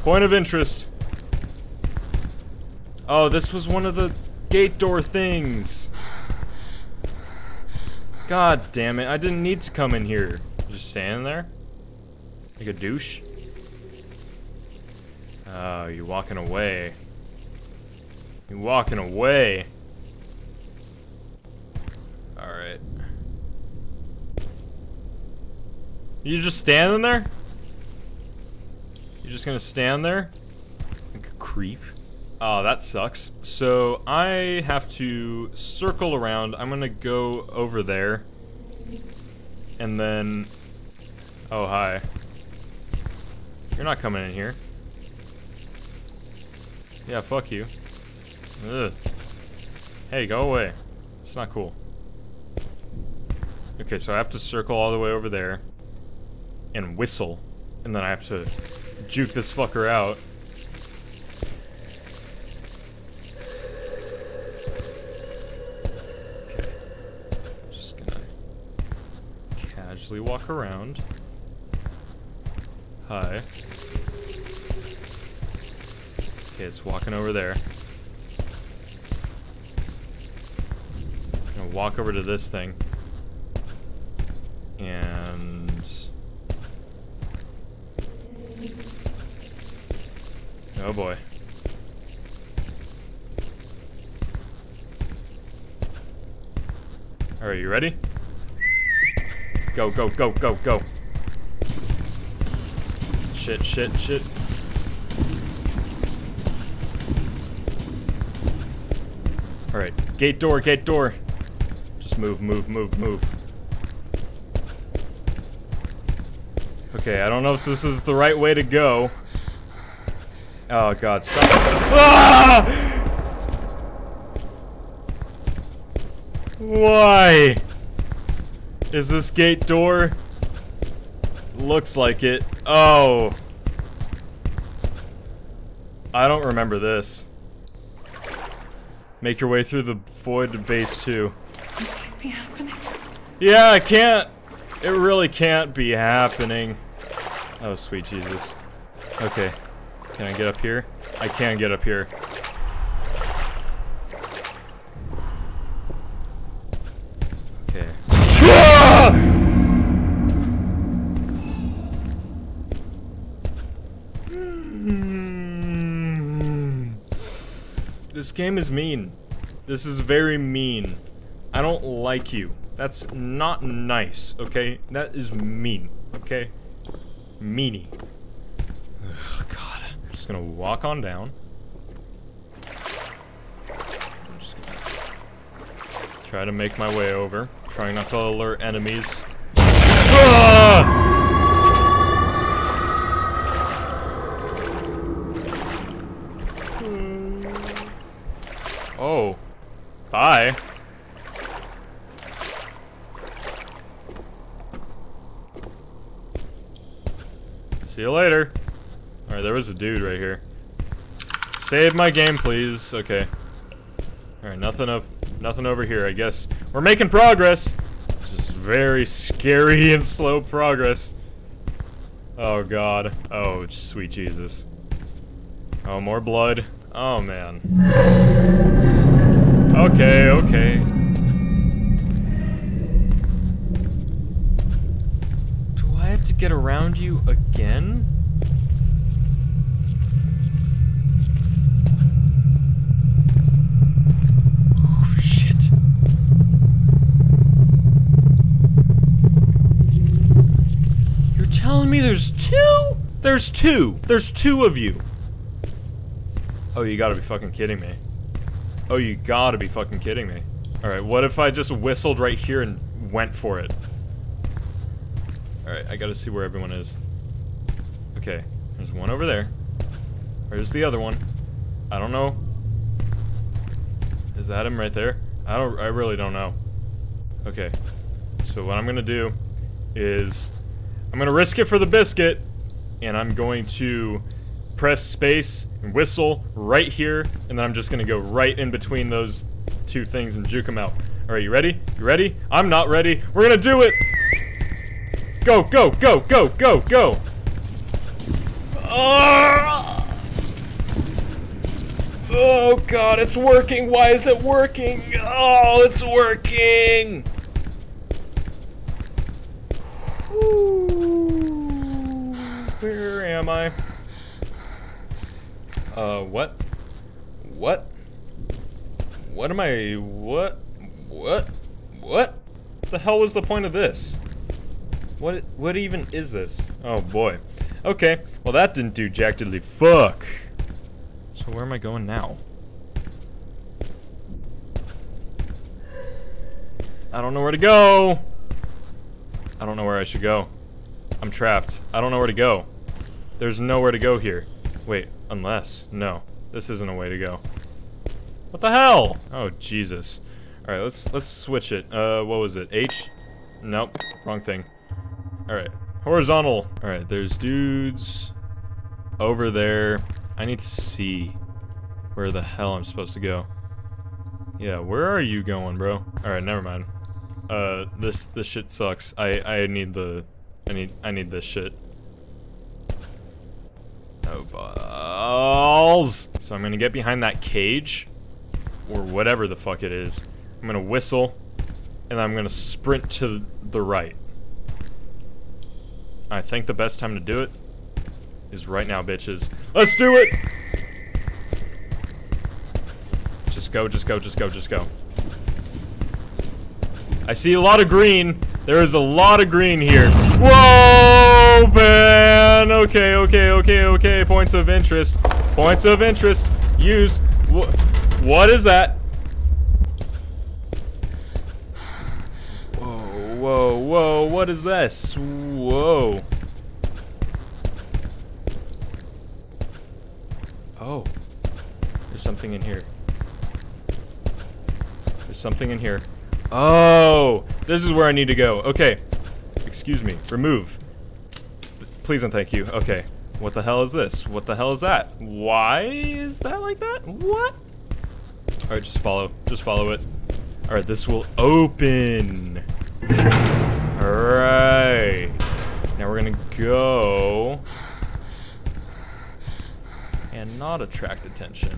Point of interest. Oh, this was one of the gate door things. God damn it, I didn't need to come in here. Just standing there? Like a douche? Oh, you're walking away. You're walking away. Alright. You just standing there? You're just gonna stand there? Like a creep? Oh, that sucks. So, I have to circle around. I'm gonna go over there. And then... Oh, hi. You're not coming in here. Yeah, fuck you. Ugh. Hey, go away. It's not cool. Okay, so I have to circle all the way over there. And whistle. And then I have to juke this fucker out. Walk around. Hi. Okay, it's walking over there. gonna walk over to this thing. And... Oh boy. Alright, you ready? Go, go, go, go, go. Shit, shit, shit. Alright, gate door, gate door. Just move, move, move, move. Okay, I don't know if this is the right way to go. Oh god, stop. Ah! Why? Is this gate door? Looks like it. Oh. I don't remember this. Make your way through the void to base 2. This can't be happening. Yeah, I can't. It really can't be happening. Oh, sweet Jesus. Okay. Can I get up here? I can get up here. Game is mean. This is very mean. I don't like you. That's not nice, okay? That is mean, okay? Meanie. Ugh, God. I'm just gonna walk on down. I'm just gonna try to make my way over. Trying not to alert enemies. Ah! Dude right here. Save my game, please. Okay. Alright, nothing up nothing over here, I guess. We're making progress! Just very scary [laughs] and slow progress. Oh god. Oh, sweet Jesus. Oh, more blood. Oh, man. Okay, okay. Do I have to get around you again? There's two? There's two. There's two of you. Oh, you gotta be fucking kidding me. Oh, you gotta be fucking kidding me. Alright, what if I just whistled right here and went for it? Alright, I gotta see where everyone is. Okay, there's one over there. Where's the other one? I don't know. Is that him right there? I don't- I really don't know. Okay. So what I'm gonna do is... I'm gonna risk it for the biscuit, and I'm going to press space and whistle right here, and then I'm just gonna go right in between those two things and juke them out. Alright, you ready? You ready? I'm not ready. We're gonna do it! Go, go, go, go, go, go! Ah! Oh god, it's working! Why is it working? Oh, it's working! Am I? Uh, what? What? What am I? What? What? What? The hell was the point of this? What? What even is this? Oh boy. Okay. Well, that didn't do jack fuck. So where am I going now? I don't know where to go. I don't know where I should go. I'm trapped. I don't know where to go. There's nowhere to go here. Wait, unless. No. This isn't a way to go. What the hell? Oh, Jesus. Alright, let's let's switch it. Uh, what was it? H? Nope. Wrong thing. Alright. Horizontal. Alright, there's dudes over there. I need to see where the hell I'm supposed to go. Yeah, where are you going, bro? Alright, never mind. Uh, this this shit sucks. I I need the I need I need this shit. Oh balls! So I'm gonna get behind that cage, or whatever the fuck it is. I'm gonna whistle, and I'm gonna sprint to the right. I think the best time to do it is right now, bitches. Let's do it! Just go, just go, just go, just go. I see a lot of green. There is a lot of green here. Whoa, man! Okay, okay, okay, okay. Points of interest. Points of interest. Use. Wh what is that? Whoa, whoa, whoa. What is this? Whoa. Oh. There's something in here. There's something in here. Oh, this is where I need to go. Okay. Excuse me. Remove. Please and thank you. Okay. What the hell is this? What the hell is that? Why is that like that? What? Alright, just follow. Just follow it. Alright, this will open. Alright. Now we're gonna go... And not attract attention.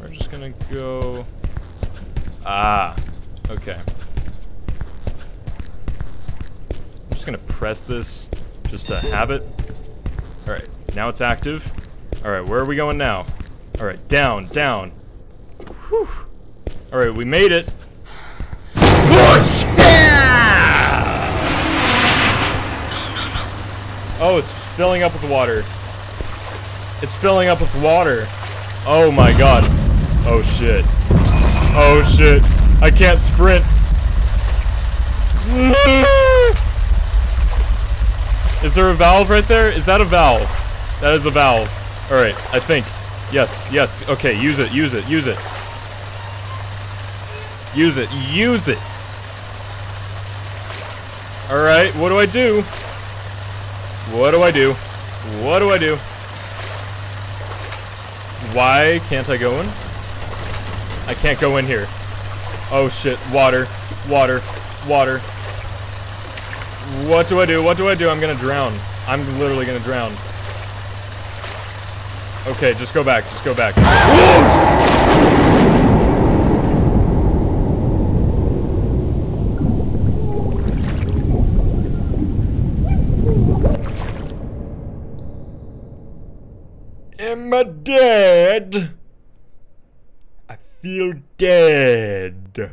We're just gonna go... Ah, okay. I'm just gonna press this just to have it. Alright, now it's active. Alright, where are we going now? Alright, down, down. Whew. Alright, we made it. Oh, it's filling up with water. It's filling up with water. Oh my god. Oh shit. Oh shit. I can't sprint. Is there a valve right there? Is that a valve? That is a valve. Alright, I think. Yes, yes. Okay, use it, use it, use it. Use it, use it. Alright, what do I do? What do I do? What do I do? Why can't I go in? I can't go in here. Oh shit, water, water, water. What do I do? What do I do? I'm gonna drown. I'm literally gonna drown. Okay, just go back. Just go back. Am I dead? Feel dead.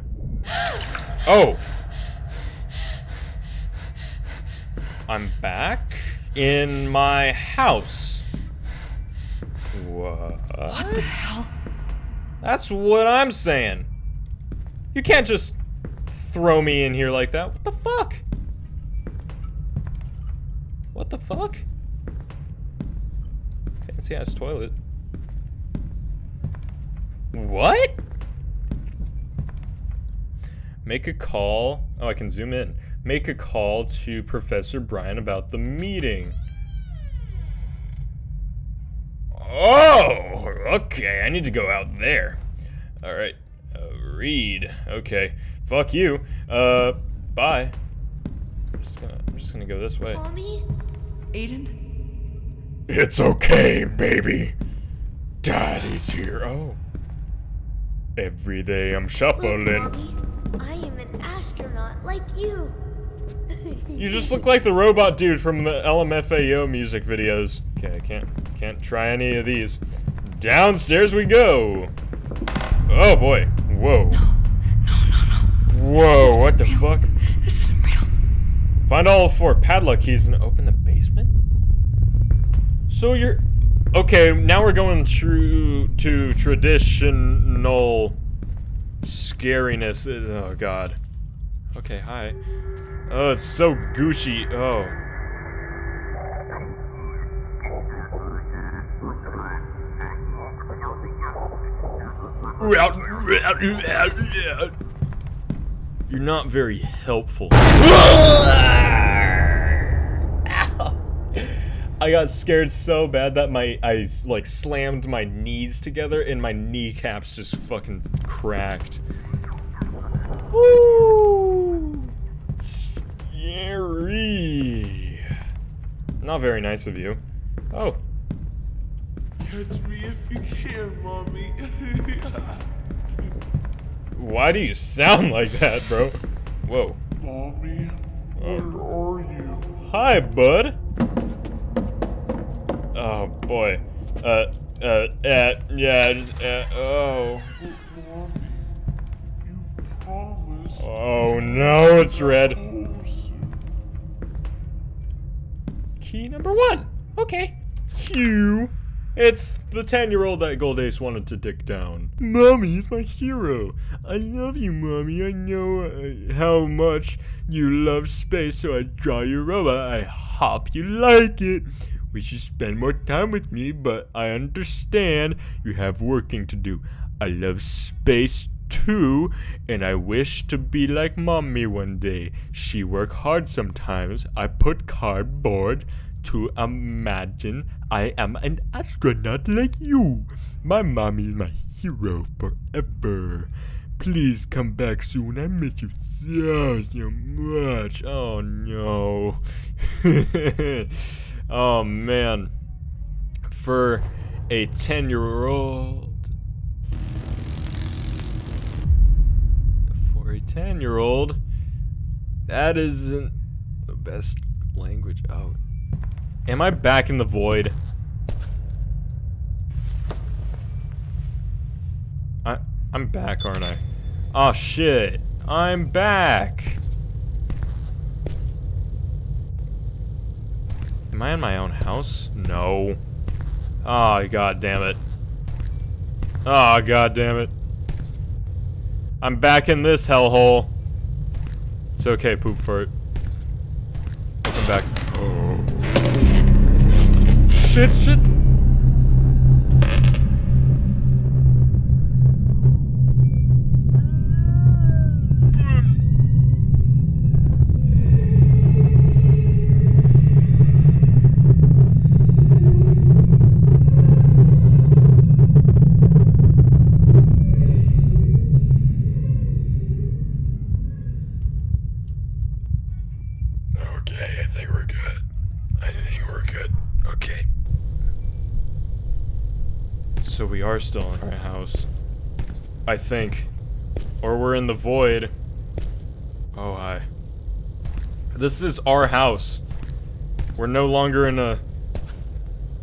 Oh. I'm back in my house. What? What the hell? That's what I'm saying. You can't just throw me in here like that. What the fuck? What the fuck? Fancy ass toilet. What? Make a call. Oh, I can zoom in. Make a call to Professor Brian about the meeting. Oh, okay. I need to go out there. All right. Uh, read. Okay. Fuck you. Uh, bye. I'm just gonna. I'm just gonna go this way. Mommy? Aiden? It's okay, baby. Daddy's here. Oh. Every day I'm shuffling. Look, shuffling. I am an astronaut like you. [laughs] You just look like the robot dude from the LMFAO music videos. Okay, I can't can't try any of these. Downstairs we go. Oh boy. Whoa. No, no, no. no. Whoa, what the real. fuck? This isn't real. Find all four padlock keys and open the basement? So you're Okay, now we're going true to traditional scariness. Oh god. Okay, hi. Oh, it's so Gucci. Oh. You're not very helpful. I got scared so bad that my I like slammed my knees together and my kneecaps just fucking cracked. Woo! Scary. Not very nice of you. Oh, Catch me if you can, mommy. [laughs] why do you sound like that, bro? Whoa. mommy, where are you? Hi, bud. Oh boy. Uh, uh, uh, yeah, just, uh, oh. Oh no, it's red. Key number one. Okay. Q. It's the 10 year old that Goldace wanted to dick down. Mommy is my hero. I love you, Mommy. I know uh, how much you love space, so I draw you a robot. I hope you like it. We should spend more time with me, but I understand you have working to do. I love space too, and I wish to be like mommy one day. She work hard sometimes. I put cardboard to imagine I am an astronaut like you. My mommy is my hero forever. Please come back soon. I miss you so, so much. Oh no. [laughs] oh man. For a 10 year old. For a 10 year old, that isn't the best language. out. Am I back in the void? I I'm back, aren't I? Oh shit. I'm back. Am I in my own house? No. Oh god damn it. Oh god damn it. I'm back in this hellhole. It's okay, poop for it. Welcome back. Oh. Shit, shit. Are still in our house. I think. Or we're in the void. Oh, hi. This is our house. We're no longer in a...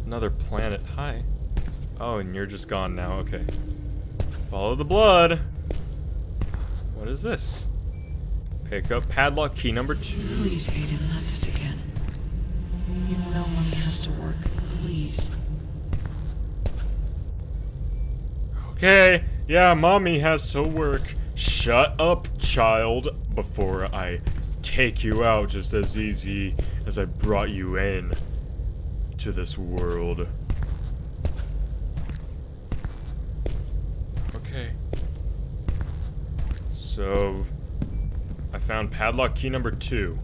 Another planet. Hi. Oh, and you're just gone now. Okay. Follow the blood. What is this? Pick up padlock key number two. Please, Aiden, not this again. You know mommy has to work. Please. Okay, yeah, mommy has to work. Shut up, child, before I take you out just as easy as I brought you in to this world. Okay. So, I found padlock key number two.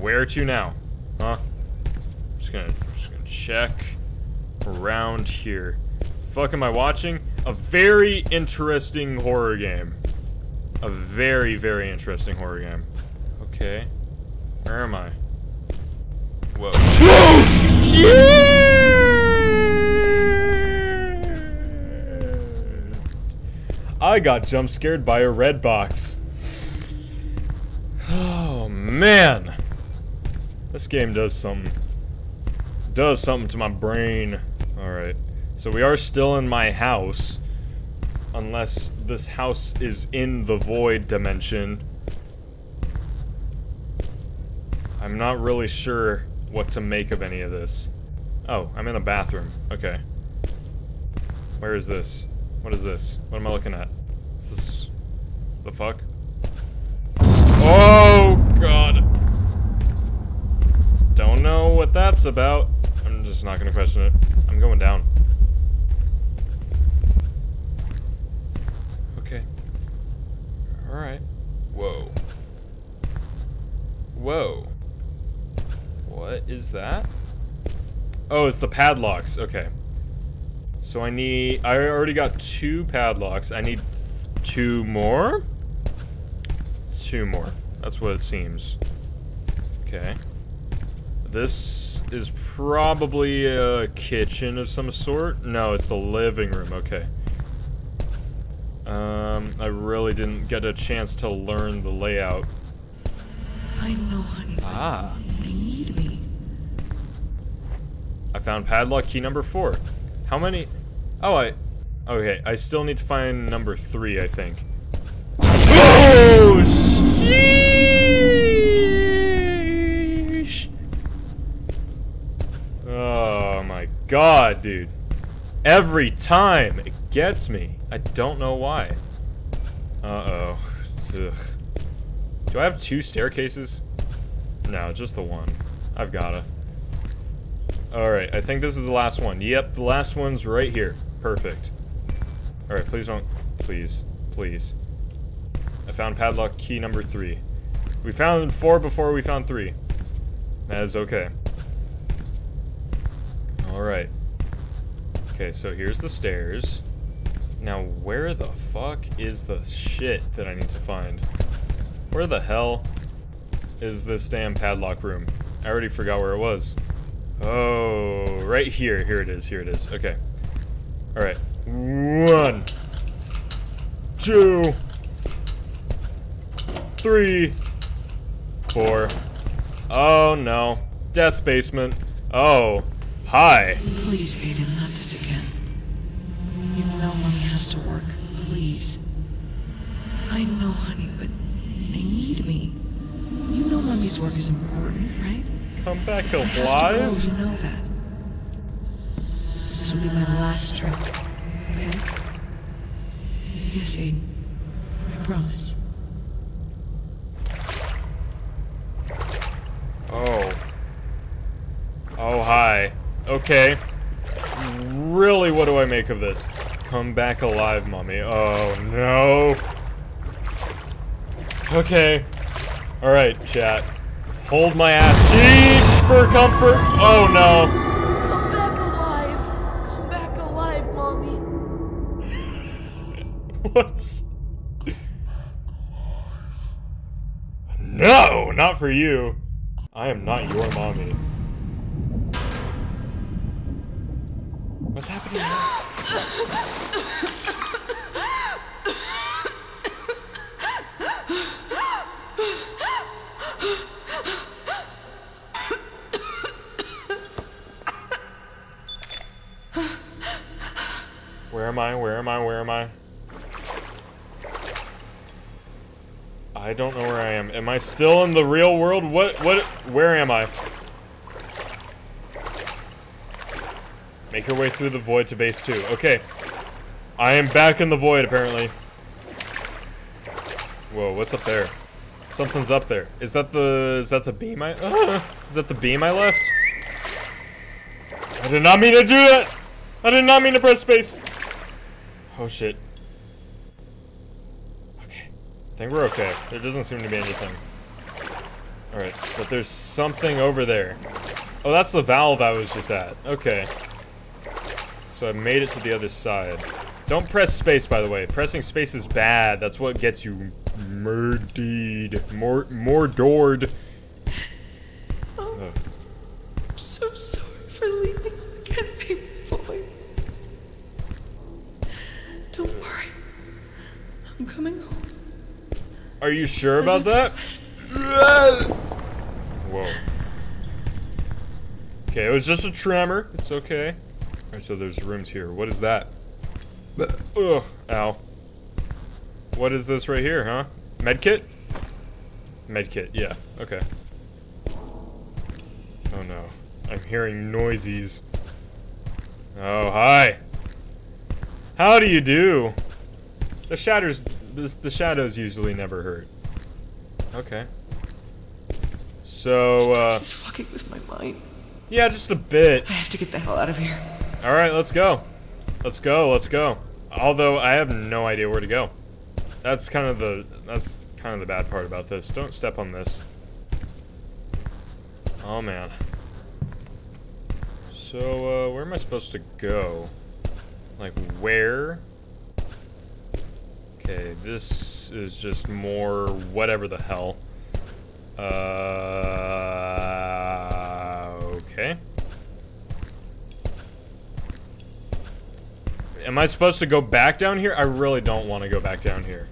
Where to now? Huh? Just gonna, just gonna check around here. Fuck am I watching? A very interesting horror game. A very, very interesting horror game. Okay. Where am I? Whoa. Oh, shit! I got jump scared by a red box. Oh man. This game does something. Does something to my brain. Alright. So we are still in my house. Unless this house is in the void dimension. I'm not really sure what to make of any of this. Oh, I'm in a bathroom. Okay. Where is this? What is this? What am I looking at? Is this... The fuck? Oh, God. Don't know what that's about. I'm just not gonna question it. I'm going down. Alright. Whoa. Whoa. What is that? Oh, it's the padlocks. Okay. So I need... I already got two padlocks. I need two more? Two more. That's what it seems. Okay. This is probably a kitchen of some sort. No, it's the living room. Okay. Um, I really didn't get a chance to learn the layout. I know, honey. Ah. They need me. I found padlock key number four. How many? Oh, I. Okay, I still need to find number three, I think. Oh, sheesh. Oh my god, dude. Every time it gets me. I don't know why. Uh-oh. Do I have two staircases? No, just the one. I've gotta. Alright, I think this is the last one. Yep, the last one's right here. Perfect. Alright, please don't... Please. Please. I found padlock key number three. We found four before we found three. That is okay. Alright. Okay, so here's the stairs. Now, where the fuck is the shit that I need to find? Where the hell is this damn padlock room? I already forgot where it was. Oh, right here. Here it is. Here it is. Okay. Alright. One. Two. Three. Four. Oh, no. Death basement. Oh. Hi. Please, Aiden, not this again. You know mommy has to work. Please. I know, honey, but they need me. You know mommy's work is important, right? Come back alive? I have to go, you know that. This will be my last trip. Okay? Yes, Aiden. I promise. Oh. Oh, hi. Okay. Really, what do I make of this? Come back alive, mommy. Oh, no. Okay. Alright, chat. Hold my ass cheeks for comfort. Oh, no. Come back alive. Come back alive, mommy. [laughs] What? No, not for you. I am not your mommy. What's happening? [laughs] Where am I? Where am I? Where am I? I don't know where I am. Am I still in the real world? What, what, where am I? Make your way through the void to base 2. Okay. I am back in the void, apparently. Whoa, what's up there? Something's up there. Is that the, is that the beam I, uh, [laughs] is that the beam I left? I did not mean to do that! I did not mean to press space! Oh shit. Okay. I think we're okay. There doesn't seem to be anything. Alright, but there's something over there. Oh, that's the valve I was just at. Okay. So I made it to the other side. Don't press space, by the way. Pressing space is bad. That's what gets you murdered. More, more doored. Ugh. I'm so sorry for leaving I'm coming home. Are you sure about that? Whoa. Okay, it was just a tremor. It's okay. Alright, so there's rooms here. What is that? Ugh. Ow. What is this right here, huh? Medkit? Medkit, yeah. Okay. Oh no. I'm hearing noises. Oh, hi. How do you do? The shadows, the, the shadows usually never hurt. Okay. So, uh, This is fucking with my mind. yeah, just a bit. I have to get the hell out of here. All right, let's go. Let's go. Let's go. Although I have no idea where to go. That's kind of the that's kind of the bad part about this. Don't step on this. Oh man. So uh, where am I supposed to go? Like where? Okay, this is just more whatever the hell. Uh, okay. Am I supposed to go back down here? I really don't want to go back down here.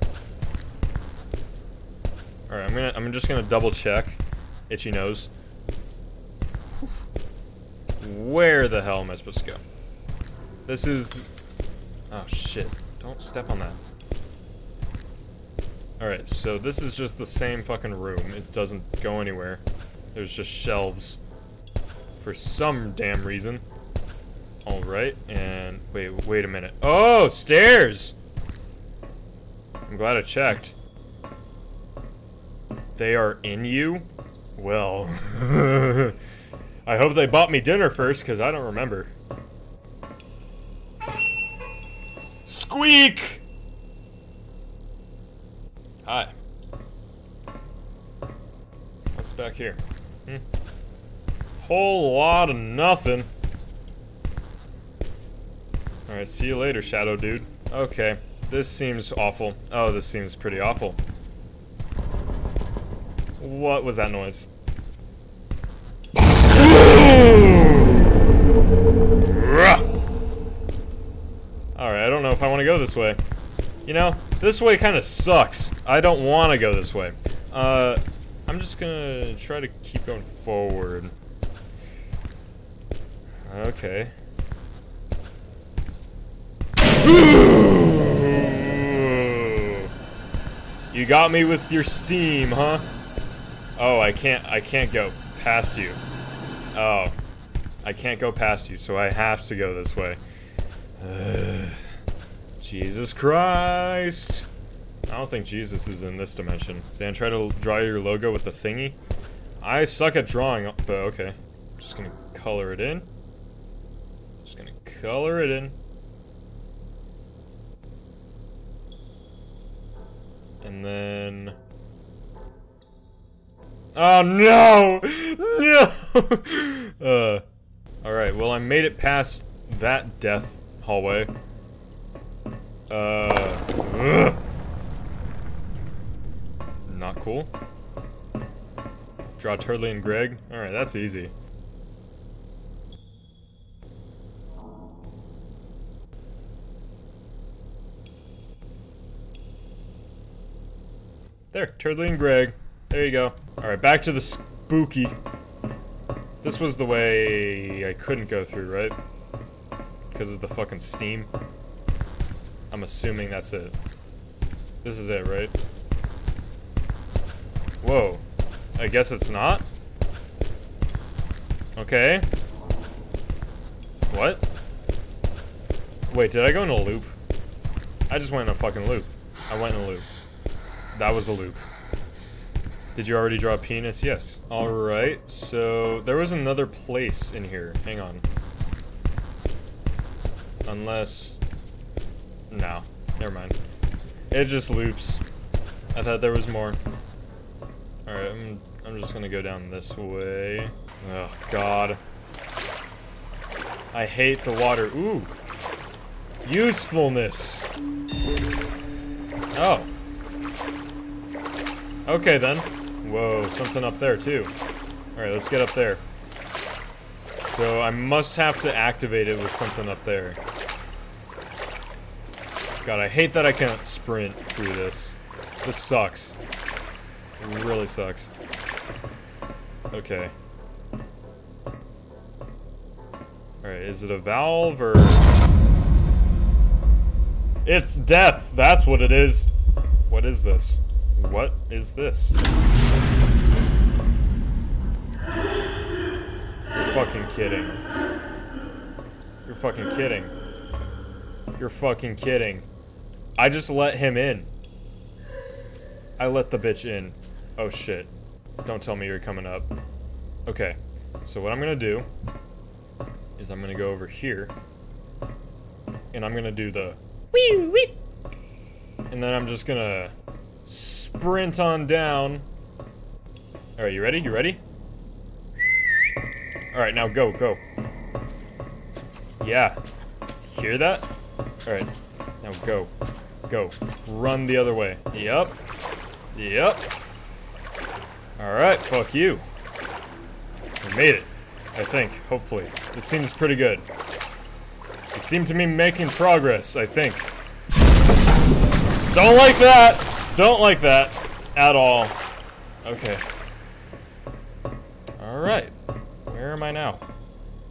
Alright, I'm gonna I'm just gonna double check. Itchy nose. Where the hell am I supposed to go? This is Oh shit. Don't step on that. Alright, so this is just the same fucking room. It doesn't go anywhere. There's just shelves. For some damn reason. Alright, and wait, wait a minute. Oh, stairs! I'm glad I checked. They are in you? Well, [laughs] I hope they bought me dinner first, because I don't remember. Squeak! Hi. What's back here? Hmm. Whole lot of nothing. Alright, see you later, Shadow Dude. Okay, this seems awful. Oh, this seems pretty awful. What was that noise? Alright, I don't know if I want to go this way. You know, this way kind of sucks. I don't want to go this way. Uh, I'm just gonna try to keep going forward. Okay. You got me with your steam, huh? Oh, I can't I can't go past you. Oh. I can't go past you, so I have to go this way. [sighs] Jesus Christ. I don't think Jesus is in this dimension. Zan, try to draw your logo with the thingy. I suck at drawing, but okay. Just gonna color it in. Just gonna color it in. And then... Oh no! [laughs] No! uh, Alright, well I made it past that death hallway. Uh, Not cool. Draw Turley and Greg. Alright, that's easy. There, Turley and Greg. There you go. Alright, back to the spooky. This was the way I couldn't go through, right? Because of the fucking steam. I'm assuming that's it. This is it, right? Whoa. I guess it's not? Okay. What? Wait, did I go in a loop? I just went in a fucking loop. I went in a loop. That was a loop. Did you already draw a penis? Yes. Alright, so there was another place in here. Hang on. Unless... No. Never mind. It just loops. I thought there was more. Alright, I'm, I'm just gonna go down this way. Oh, God. I hate the water. Ooh. Usefulness. Oh. Okay, then. Whoa, something up there, too. Alright, let's get up there. So, I must have to activate it with something up there. God, I hate that I can't sprint through this. This sucks. It really sucks. Okay. Alright, is it a valve or... It's death! That's what it is! What is this? What is this? You're fucking kidding. You're fucking kidding. You're fucking kidding. I just let him in. I let the bitch in. Oh shit. Don't tell me you're coming up. Okay. So what I'm gonna do is I'm gonna go over here. And I'm gonna do the wee wee. And then I'm just gonna sprint on down. Alright, you ready? You ready? Alright, now go, go. Yeah. Hear that? Alright. Now go. Go. Run the other way. Yep. Yep. Alright, fuck you. We made it. I think, hopefully. This seems pretty good. We seem to be making progress, I think. Don't like that! Don't like that. At all. Okay. Alright. Where am I now?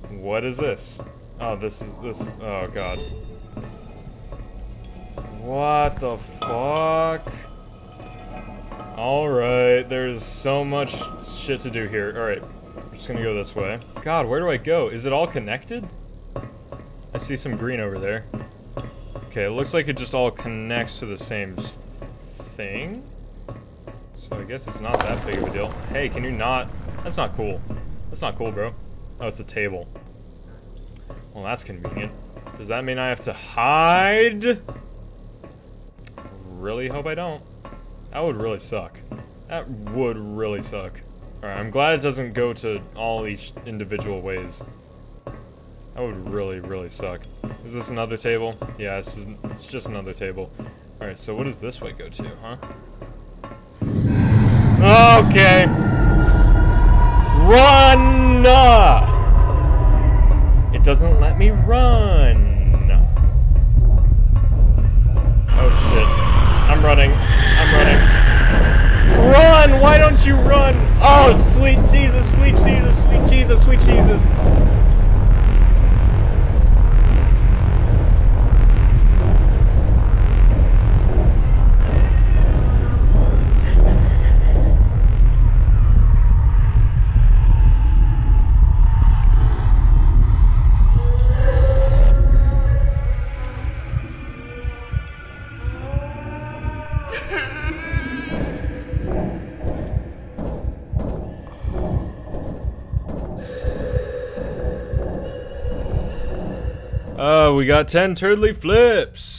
What is this? Oh, this is, this, oh god. What the fuck? Alright, there's so much shit to do here. Alright, I'm just gonna go this way. God, where do I go? Is it all connected? I see some green over there. Okay, it looks like it just all connects to the same thing. So I guess it's not that big of a deal. Hey, can you not? That's not cool. That's not cool, bro. Oh, it's a table. Well, that's convenient. Does that mean I have to hide? Really hope I don't. That would really suck. That would really suck. Alright, I'm glad it doesn't go to all each individual ways. That would really, really suck. Is this another table? Yeah, it's, it's just another table. Alright, so what does this way go to, huh? Okay. Run! It doesn't let me run. Oh shit. I'm running. I'm running. Run! Why don't you run? Oh, sweet Jesus, sweet Jesus, sweet Jesus, sweet Jesus. Got 10 turdly flips.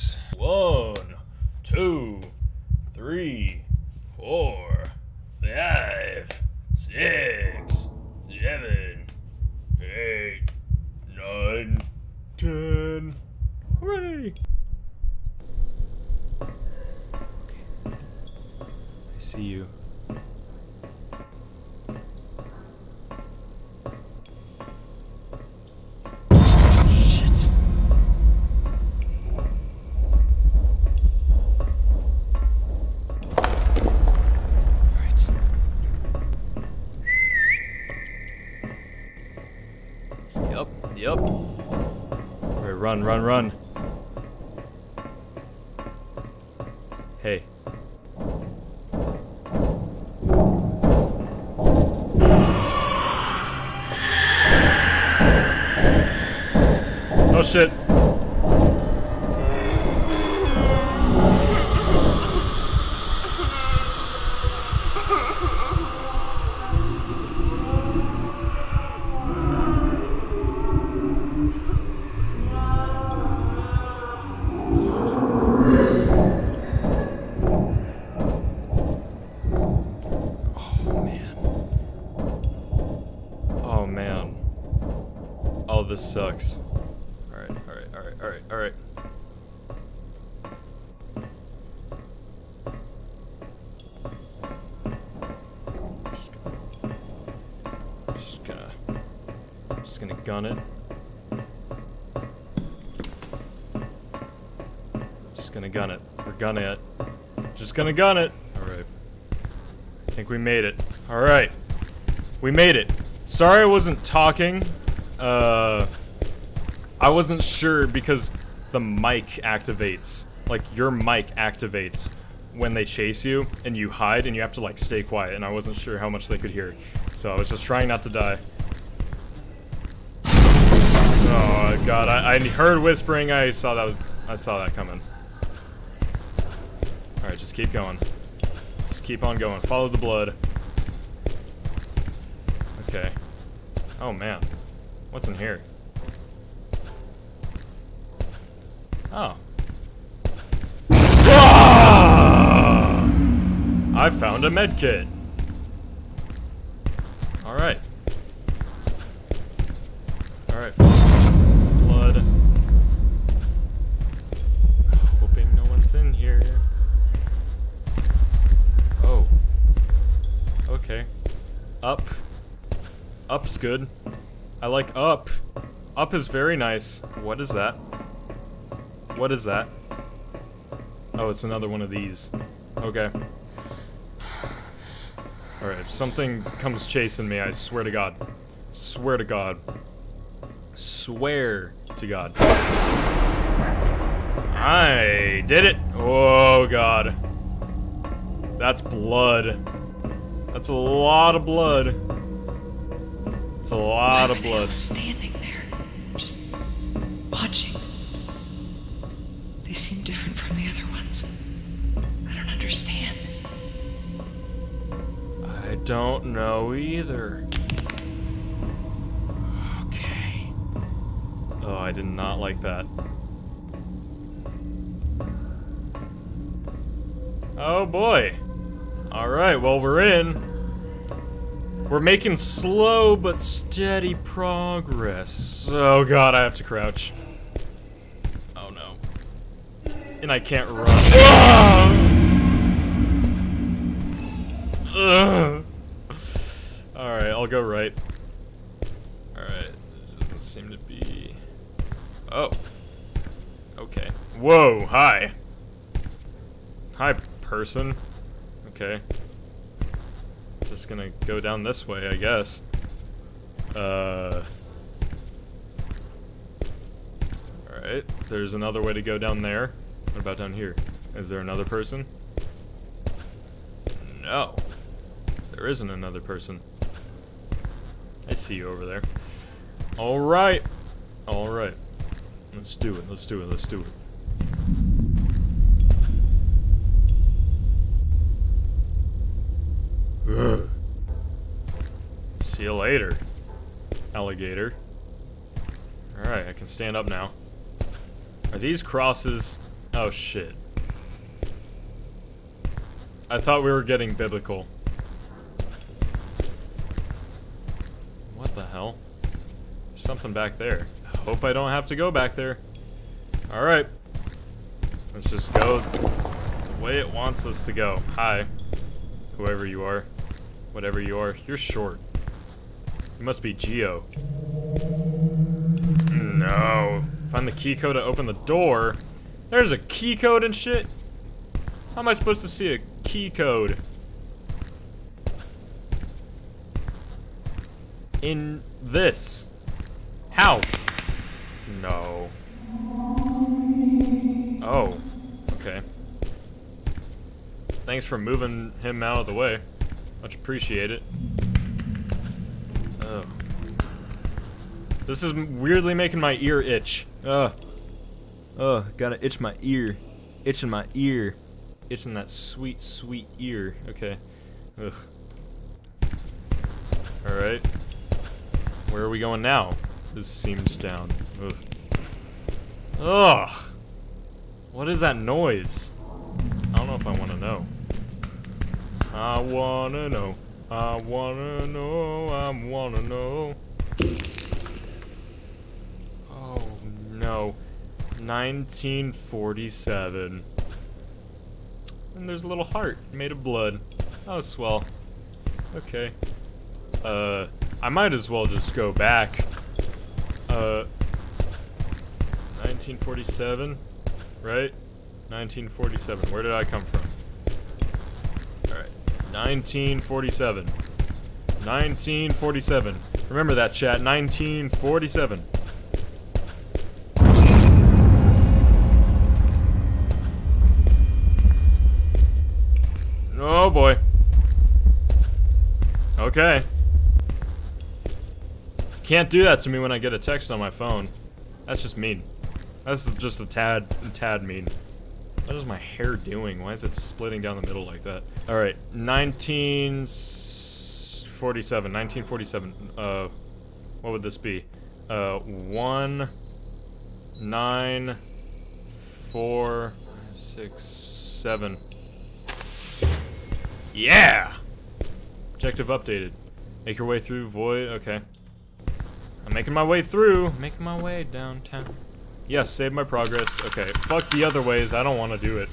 Sucks. Alright, alright, alright, alright, alright. Just gonna. Just gonna gun it. Just gonna gun it. We're gunning it. Just gonna gun it. Alright. I think we made it. Alright. We made it. Sorry I wasn't talking. Uh, I wasn't sure because the mic activates. Like, your mic activates when they chase you and you hide and you have to, like, stay quiet. And I wasn't sure how much they could hear. So I was just trying not to die. Oh, God. I, I heard whispering. I saw that was... I saw that coming. Alright, just keep going. Just keep on going. Follow the blood. Okay. Oh, man. What's in here? Oh. I found a medkit. Alright. Alright. Blood. Hoping no one's in here. Oh. Okay. Up. Up's good. I like up. Up is very nice. What is that? What is that? Oh, it's another one of these. Okay. Alright, if something comes chasing me, I swear to God. Swear to God. Swear to God. I did it! Oh, God. That's blood. That's a lot of blood. It's a lot of Why all blood. standing there, just watching. Don't know either. Okay. Oh, I did not like that. Oh boy. Alright, well, we're in. We're making slow but steady progress. Oh god, I have to crouch. Oh no. And I can't run. Ugh. I'll go right. Alright, doesn't seem to be... Oh. Okay. Whoa, hi. Hi, person. Okay. Just gonna go down this way, I guess. Uh... Alright, there's another way to go down there. What about down here? Is there another person? No. There isn't another person. I see you over there. Alright. Alright. Let's do it, let's do it, let's do it. Ugh. [sighs] See you later, alligator. Alright, I can stand up now. Are these crosses? Oh shit. I thought we were getting biblical. What the hell? There's something back there. Hope I don't have to go back there. Alright. Let's just go the way it wants us to go. Hi. Whoever you are. Whatever you are. You're short. You must be Geo. No. Find the key code to open the door. There's a key code and shit. How am I supposed to see a key code? In this. How? No. Oh, okay. Thanks for moving him out of the way. Much appreciated. Oh. This is weirdly making my ear itch. Ugh. Ugh, gotta itch my ear. Itching my ear. Itching that sweet, sweet ear. Okay. Ugh. Alright. Where are we going now? This seems down. Ugh. Ugh. What is that noise? I don't know if I want to know. I wanna know. I wanna know. I wanna know. Oh no. 1947. And there's a little heart made of blood. Oh, swell. Okay. Uh, I might as well just go back. Uh, 1947, right? 1947. Where did I come from? Alright. 1947. 1947. Remember that, chat. 1947. Oh boy. Okay. Can't do that to me when I get a text on my phone. That's just mean. That's just a tad, a tad mean. What is my hair doing? Why is it splitting down the middle like that? Alright, 1947. 1947. Uh, what would this be? Uh, 1, 9, 4, 6, 7. Yeah! Objective updated. Make your way through void. Okay. I'm making my way through. Making my way downtown. Yes, save my progress. Okay, fuck the other ways. I don't want to do it.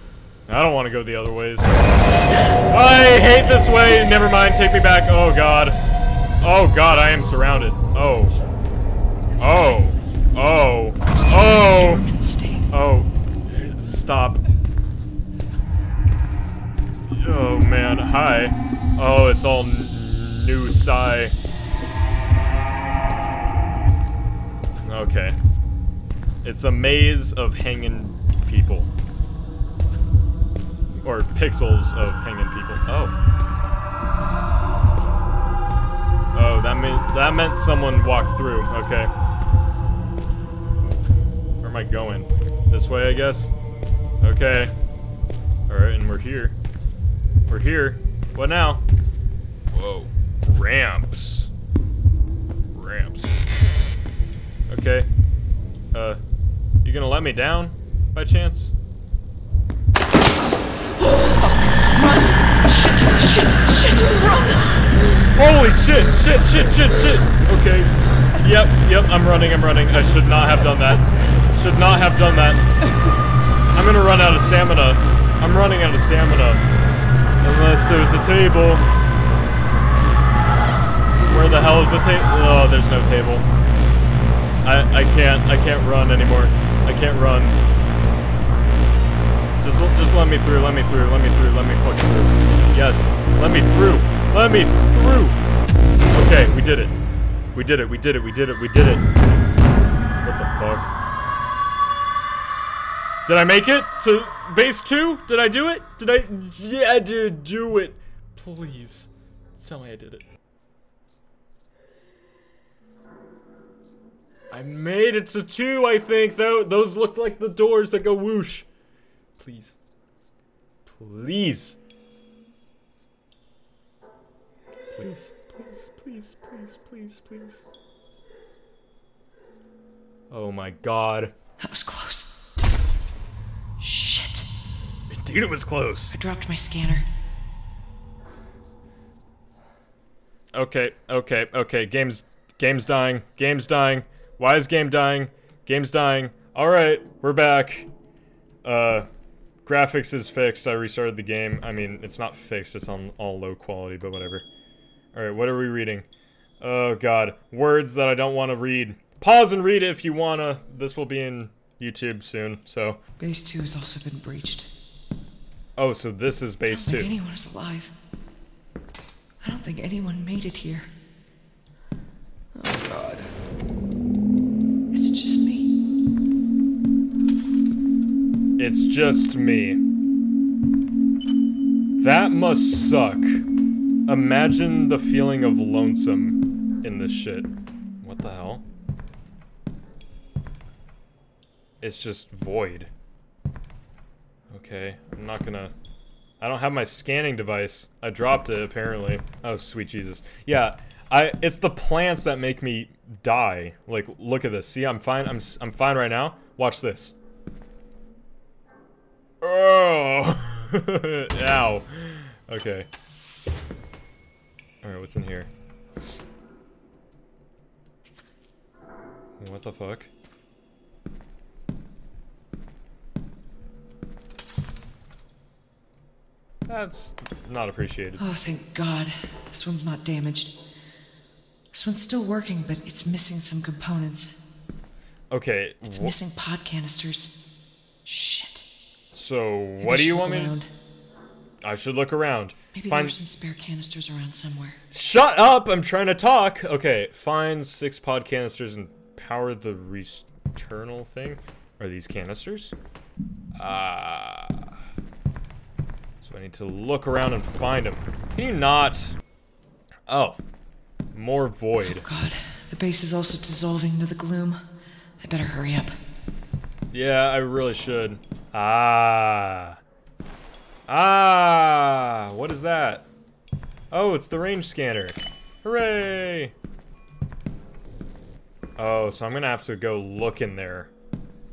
I don't want to go the other ways. I hate this way. Never mind. Take me back. Oh, God. Oh, God. I am surrounded. Oh. Oh. Oh. Oh. Oh. Stop. Oh, man. Hi. Oh, it's all n- new Psy. Okay. It's a maze of hanging people. Or pixels of hanging people. Oh. Oh, that meant that meant someone walked through. Okay. Where am I going? This way, I guess. Okay. All right, and we're here. We're here. What now? Whoa. Ramps. Ramps. Okay. Uh, you gonna let me down, by chance? Shit, shit, shit, run! Holy shit, shit, shit, shit, shit! Okay. Yep, yep, I'm running, I'm running. I should not have done that. Should not have done that. I'm gonna run out of stamina. I'm running out of stamina. Unless there's a table. Where the hell is the table? Oh, there's no table. I, I can't, I can't run anymore. I can't run. Just, just let me through, let me through, let me through, let me fucking through. Yes, let me through, let me through. Okay, we did it. We did it, we did it, we did it, we did it. What the fuck? Did I make it to base two? Did I do it? Did I? Yeah, I did do it. Please, tell me I did it. I made it to two, I think, though. Those looked like the doors that go whoosh. Please. Please. Please, please, please, please, please, please. Oh my god. That was close. Shit. Dude, it was close. I dropped my scanner. Okay, okay, okay. Game's game's dying. Game's dying. Why is game dying? Game's dying. All right, we're back. Uh, graphics is fixed. I restarted the game. I mean, it's not fixed. It's on all low quality, but whatever. All right, what are we reading? Oh god, words that I don't want to read. Pause and read it if you wanna. This will be in YouTube soon. So, Base 2 has also been breached. oh, so this is base don't think two. anyone is alive. I don't think anyone made it here. Oh god. It's just me. That must suck. Imagine the feeling of lonesome in this shit. What the hell? It's just void. Okay, I'm not gonna... I don't have my scanning device. I dropped it, apparently. Oh, sweet Jesus. Yeah, I. It's the plants that make me die. Like, look at this. See, I'm fine. I'm, I'm fine right now. Watch this. Oh! [laughs] Ow. Okay. Alright, what's in here? What the fuck? That's not appreciated. Oh, thank God. This one's not damaged. This one's still working, but it's missing some components. Okay, It's missing pod canisters. Shit. So Maybe what do you want me to... around. I should look around. Maybe Find... there's some spare canisters around somewhere. Shut up! I'm trying to talk! Okay, find six pod canisters and power the returnal thing. Are these canisters? Ah. so I need to look around and find them. Can you not? Oh. More void. Oh God, the base is also dissolving into the gloom. I better hurry up. Yeah, I really should. Ah. Ah. What is that? Oh, it's the range scanner. Hooray! Oh, so I'm gonna have to go look in there.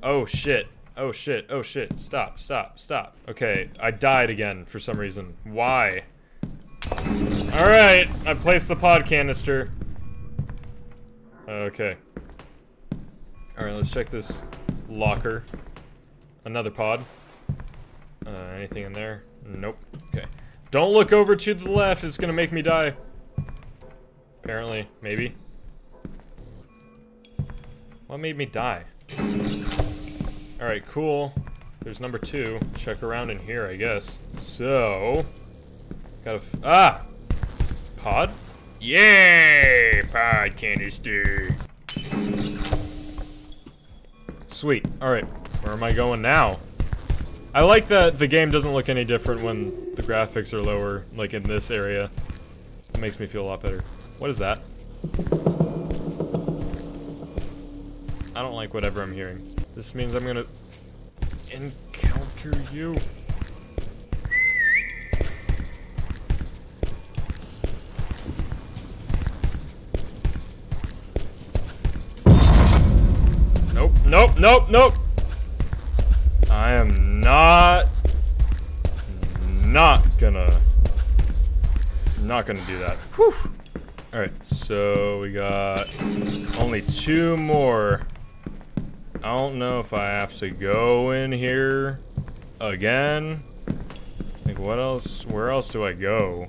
Oh shit. Oh shit. Oh shit. Stop. Stop. Stop. Okay, I died again for some reason. Why? Alright, I placed the pod canister. Okay. Alright, let's check this locker. Another pod. Uh, anything in there? Nope. Okay. Don't look over to the left, it's gonna make me die. Apparently. Maybe. What made me die? Alright, cool. There's number two. Check around in here, I guess. So... Gotta... F ah! Pod? Yay! Pod canister. Sweet. Alright. Where am I going now? I like that the game doesn't look any different when the graphics are lower, like in this area. It makes me feel a lot better. What is that? I don't like whatever I'm hearing. This means I'm gonna encounter you. Nope, nope, nope, nope. I am not not gonna not gonna do that. Whew. Alright, so we got only two more. I don't know if I have to go in here again. Like what else where else do I go?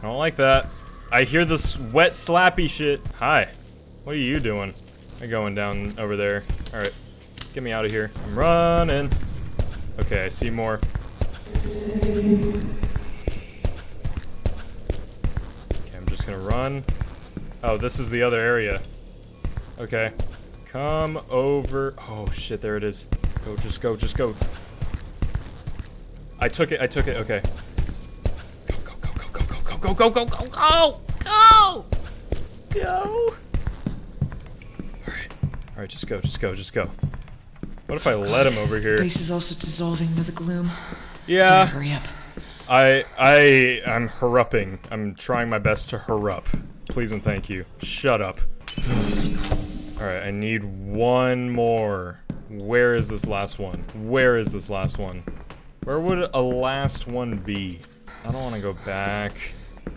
I don't like that. I hear this wet slappy shit. Hi. What are you doing? I'm going down over there. Alright. Get me out of here. I'm running. Okay, I see more. Okay, I'm just gonna run. Oh, this is the other area. Okay. Come over. Oh, shit, there it is. Go, just go, just go. I took it, I took it, okay. Go, go, go, go, go, go, go, go, go, go, go! Go! Go! Alright. Alright, just go, just go, just go. What if I let him over here? Base is also dissolving into the gloom. Yeah. Hurry up. I I am hurrupping. I'm trying my best to hurrup. Please and thank you. Shut up. Alright, I need one more. Where is this last one? Where is this last one? Where would a last one be? I don't want to go back.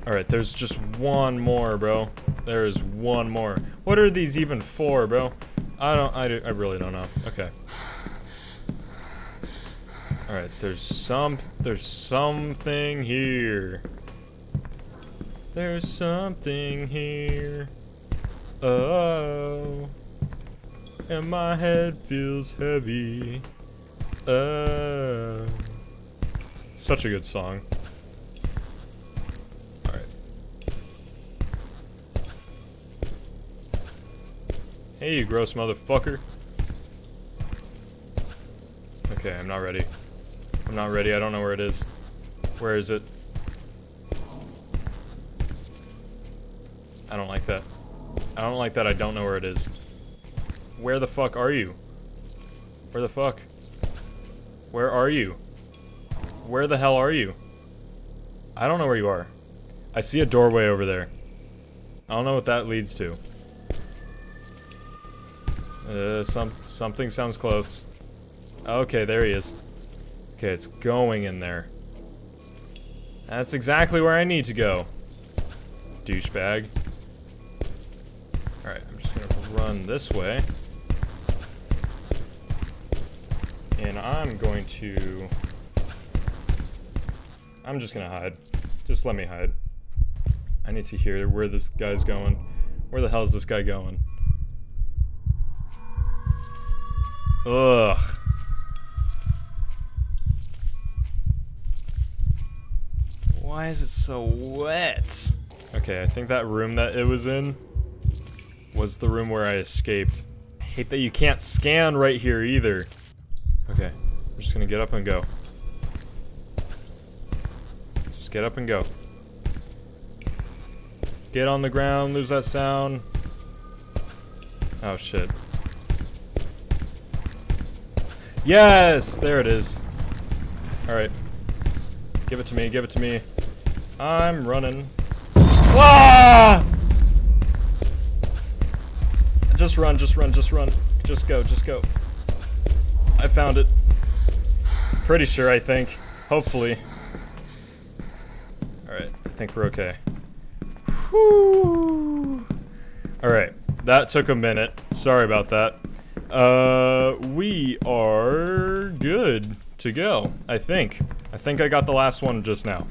Alright, there's just one more, bro. There is one more. What are these even for, bro? I don't, I, do, I really don't know. Okay. Alright, there's some, there's something here. There's something here. Oh. And my head feels heavy. Oh. Such a good song. Hey, you gross motherfucker. Okay, I'm not ready. I'm not ready. I don't know where it is. Where is it? I don't like that. I don't like that I don't know where it is. Where the fuck are you? Where the fuck? Where are you? Where the hell are you? I don't know where you are. I see a doorway over there. I don't know what that leads to. Uh, some something sounds close. Okay, there he is. Okay, it's going in there. That's exactly where I need to go. Douchebag. Alright, I'm just gonna run this way. And I'm going to... I'm just gonna hide. Just let me hide. I need to hear where this guy's going. Where the hell is this guy going? Ugh. Why is it so wet? Okay, I think that room that it was in was the room where I escaped. I hate that you can't scan right here either. Okay, I'm just gonna get up and go. Just get up and go. Get on the ground, lose that sound. Oh shit. Yes! There it is. Alright. Give it to me, give it to me. I'm running. Wah! Just run, just run, just run. Just go, just go. I found it. Pretty sure, I think. Hopefully. Alright, I think we're okay. Alright, that took a minute. Sorry about that. Uh, we are good to go, I think. I think I got the last one just now.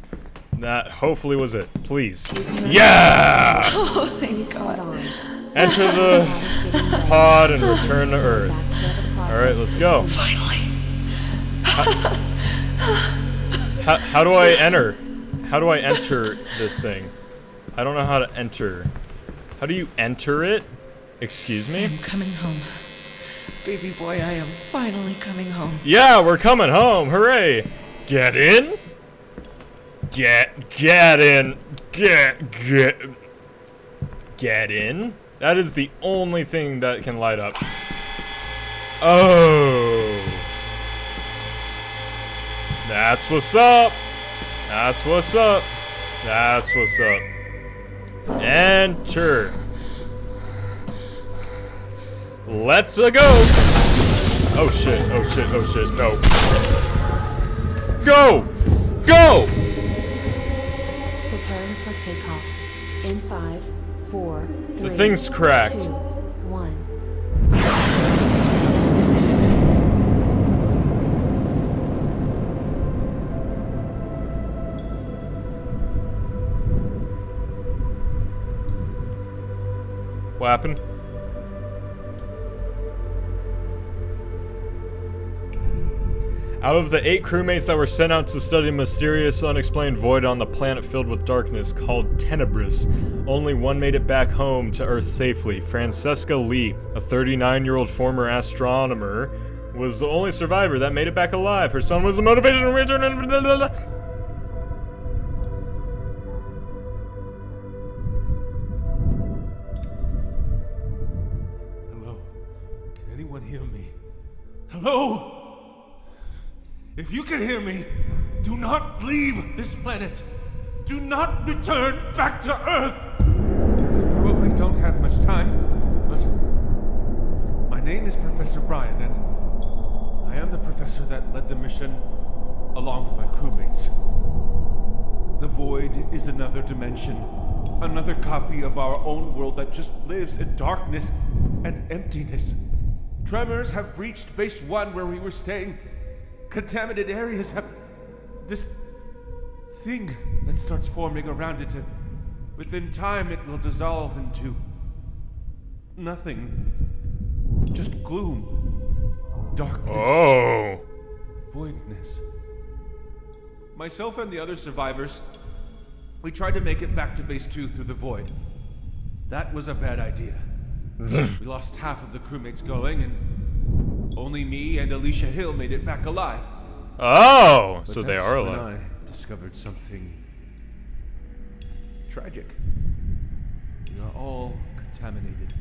That hopefully was it. Please. Yeah! [laughs] Enter the pod and return to Earth. Alright, let's go. Finally. How, how do I enter? How do I enter this thing? I don't know how to enter. How do you enter it? Excuse me? I'm coming home. Baby boy, I am finally coming home. Yeah, we're coming home. Hooray! Get in. Get get in. Get get get in. That is the only thing that can light up. Oh. That's what's up. That's what's up. That's what's up. Enter. Let's -a go. Oh shit, oh shit, oh shit, no. Go! Go! Preparing for takeoff. In five, four, The thing's cracked. two, one. What happened? Out of the eight crewmates that were sent out to study a mysterious, unexplained void on the planet filled with darkness called Tenebris, only one made it back home to Earth safely. Francesca Lee, a 39 year old former astronomer, was the only survivor that made it back alive. Her son was the motivation to return and blah, blah, blah. Hello? Can anyone hear me? Hello? If you can hear me, do not leave this planet. Do not return back to Earth. I probably don't have much time, but my name is Professor Brian, and I am the professor that led the mission along with my crewmates. The void is another dimension, another copy of our own world that just lives in darkness and emptiness. Tremors have breached base one where we were staying. Contaminated areas have this thing that starts forming around it, and within time it will dissolve into nothing. Just gloom, darkness Oh. voidness. Myself and the other survivors, we tried to make it back to base 2 through the void. That was a bad idea. [laughs] we lost half of the crewmates going, and Only me and Alicia Hill made it back alive. Oh, But so they that's are when alive. I discovered something tragic. We are all contaminated.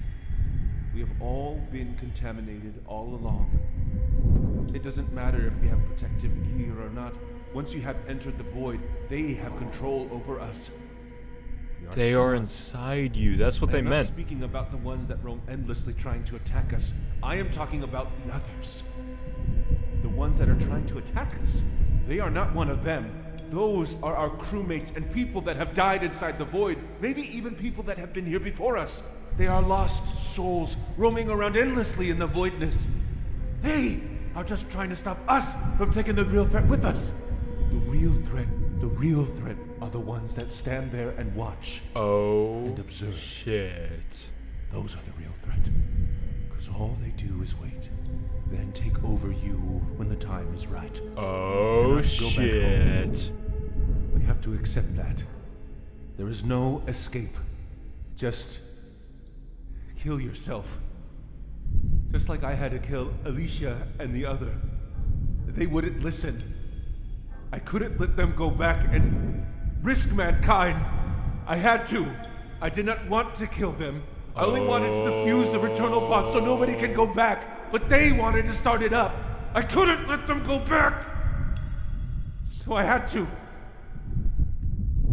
We have all been contaminated all along. It doesn't matter if we have protective gear or not. Once you have entered the void, they have control over us. They are inside you. That's what I they am not meant. speaking about the ones that roam endlessly trying to attack us. I am talking about the others. The ones that are trying to attack us. They are not one of them. Those are our crewmates and people that have died inside the void. Maybe even people that have been here before us. They are lost souls roaming around endlessly in the voidness. They are just trying to stop us from taking the real threat with us. The real threat, the real threat are the ones that stand there and watch. Oh, And observe. shit. Those are the real threat. Because all they do is wait, then take over you when the time is right. Oh, Cannot go back home. shit. We have to accept that. There is no escape. Just kill yourself. Just like I had to kill Alicia and the other. They wouldn't listen. I couldn't let them go back and risk mankind. I had to. I did not want to kill them. I only wanted to defuse the returnal pod so nobody can go back. But they wanted to start it up. I couldn't let them go back. So I had to.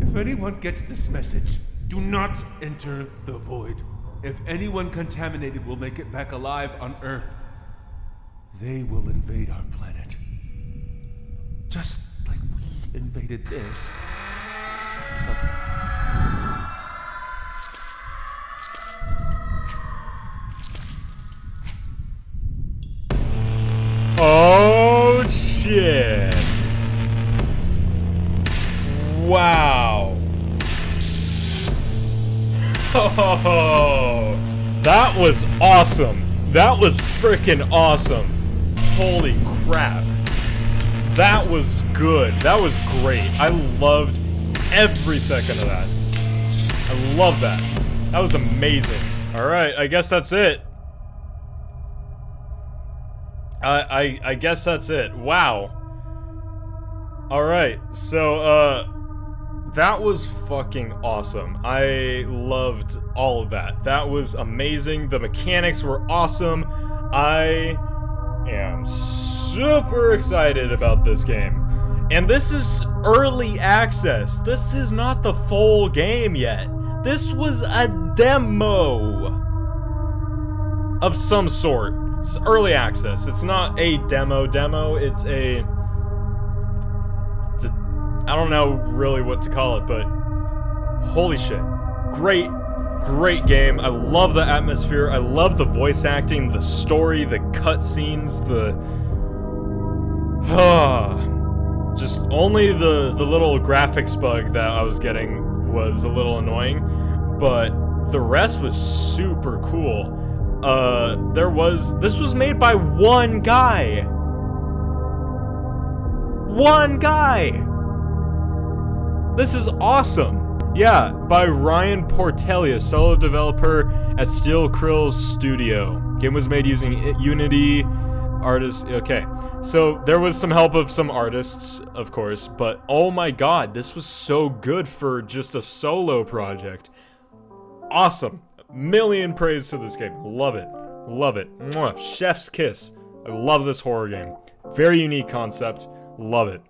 If anyone gets this message, do not enter the void. If anyone contaminated will make it back alive on Earth, they will invade our planet. Just like we invaded theirs. Oh, shit. Wow. Oh, [laughs] that was awesome. That was freaking awesome. Holy crap. That was good. That was great. I loved every second of that. I love that. That was amazing. All right, I guess that's it. I, I I guess that's it. Wow. Alright, so uh that was fucking awesome. I loved all of that. That was amazing. The mechanics were awesome. I am super excited about this game. And this is early access. This is not the full game yet. This was a demo of some sort. It's early access. It's not a demo demo. It's a it's a I don't know really what to call it, but holy shit. Great great game. I love the atmosphere. I love the voice acting, the story, the cutscenes, the [sighs] ah. Just only the the little graphics bug that I was getting was a little annoying, but the rest was super cool. Uh, there was this was made by one guy. One guy. This is awesome. Yeah, by Ryan Portelia, solo developer at Steel Krill's studio. Game was made using Unity, artists. Okay, so there was some help of some artists, of course, but oh my god, this was so good for just a solo project. Awesome. Million praise to this game. Love it. Love it. Mwah. Chef's kiss. I love this horror game. Very unique concept. Love it.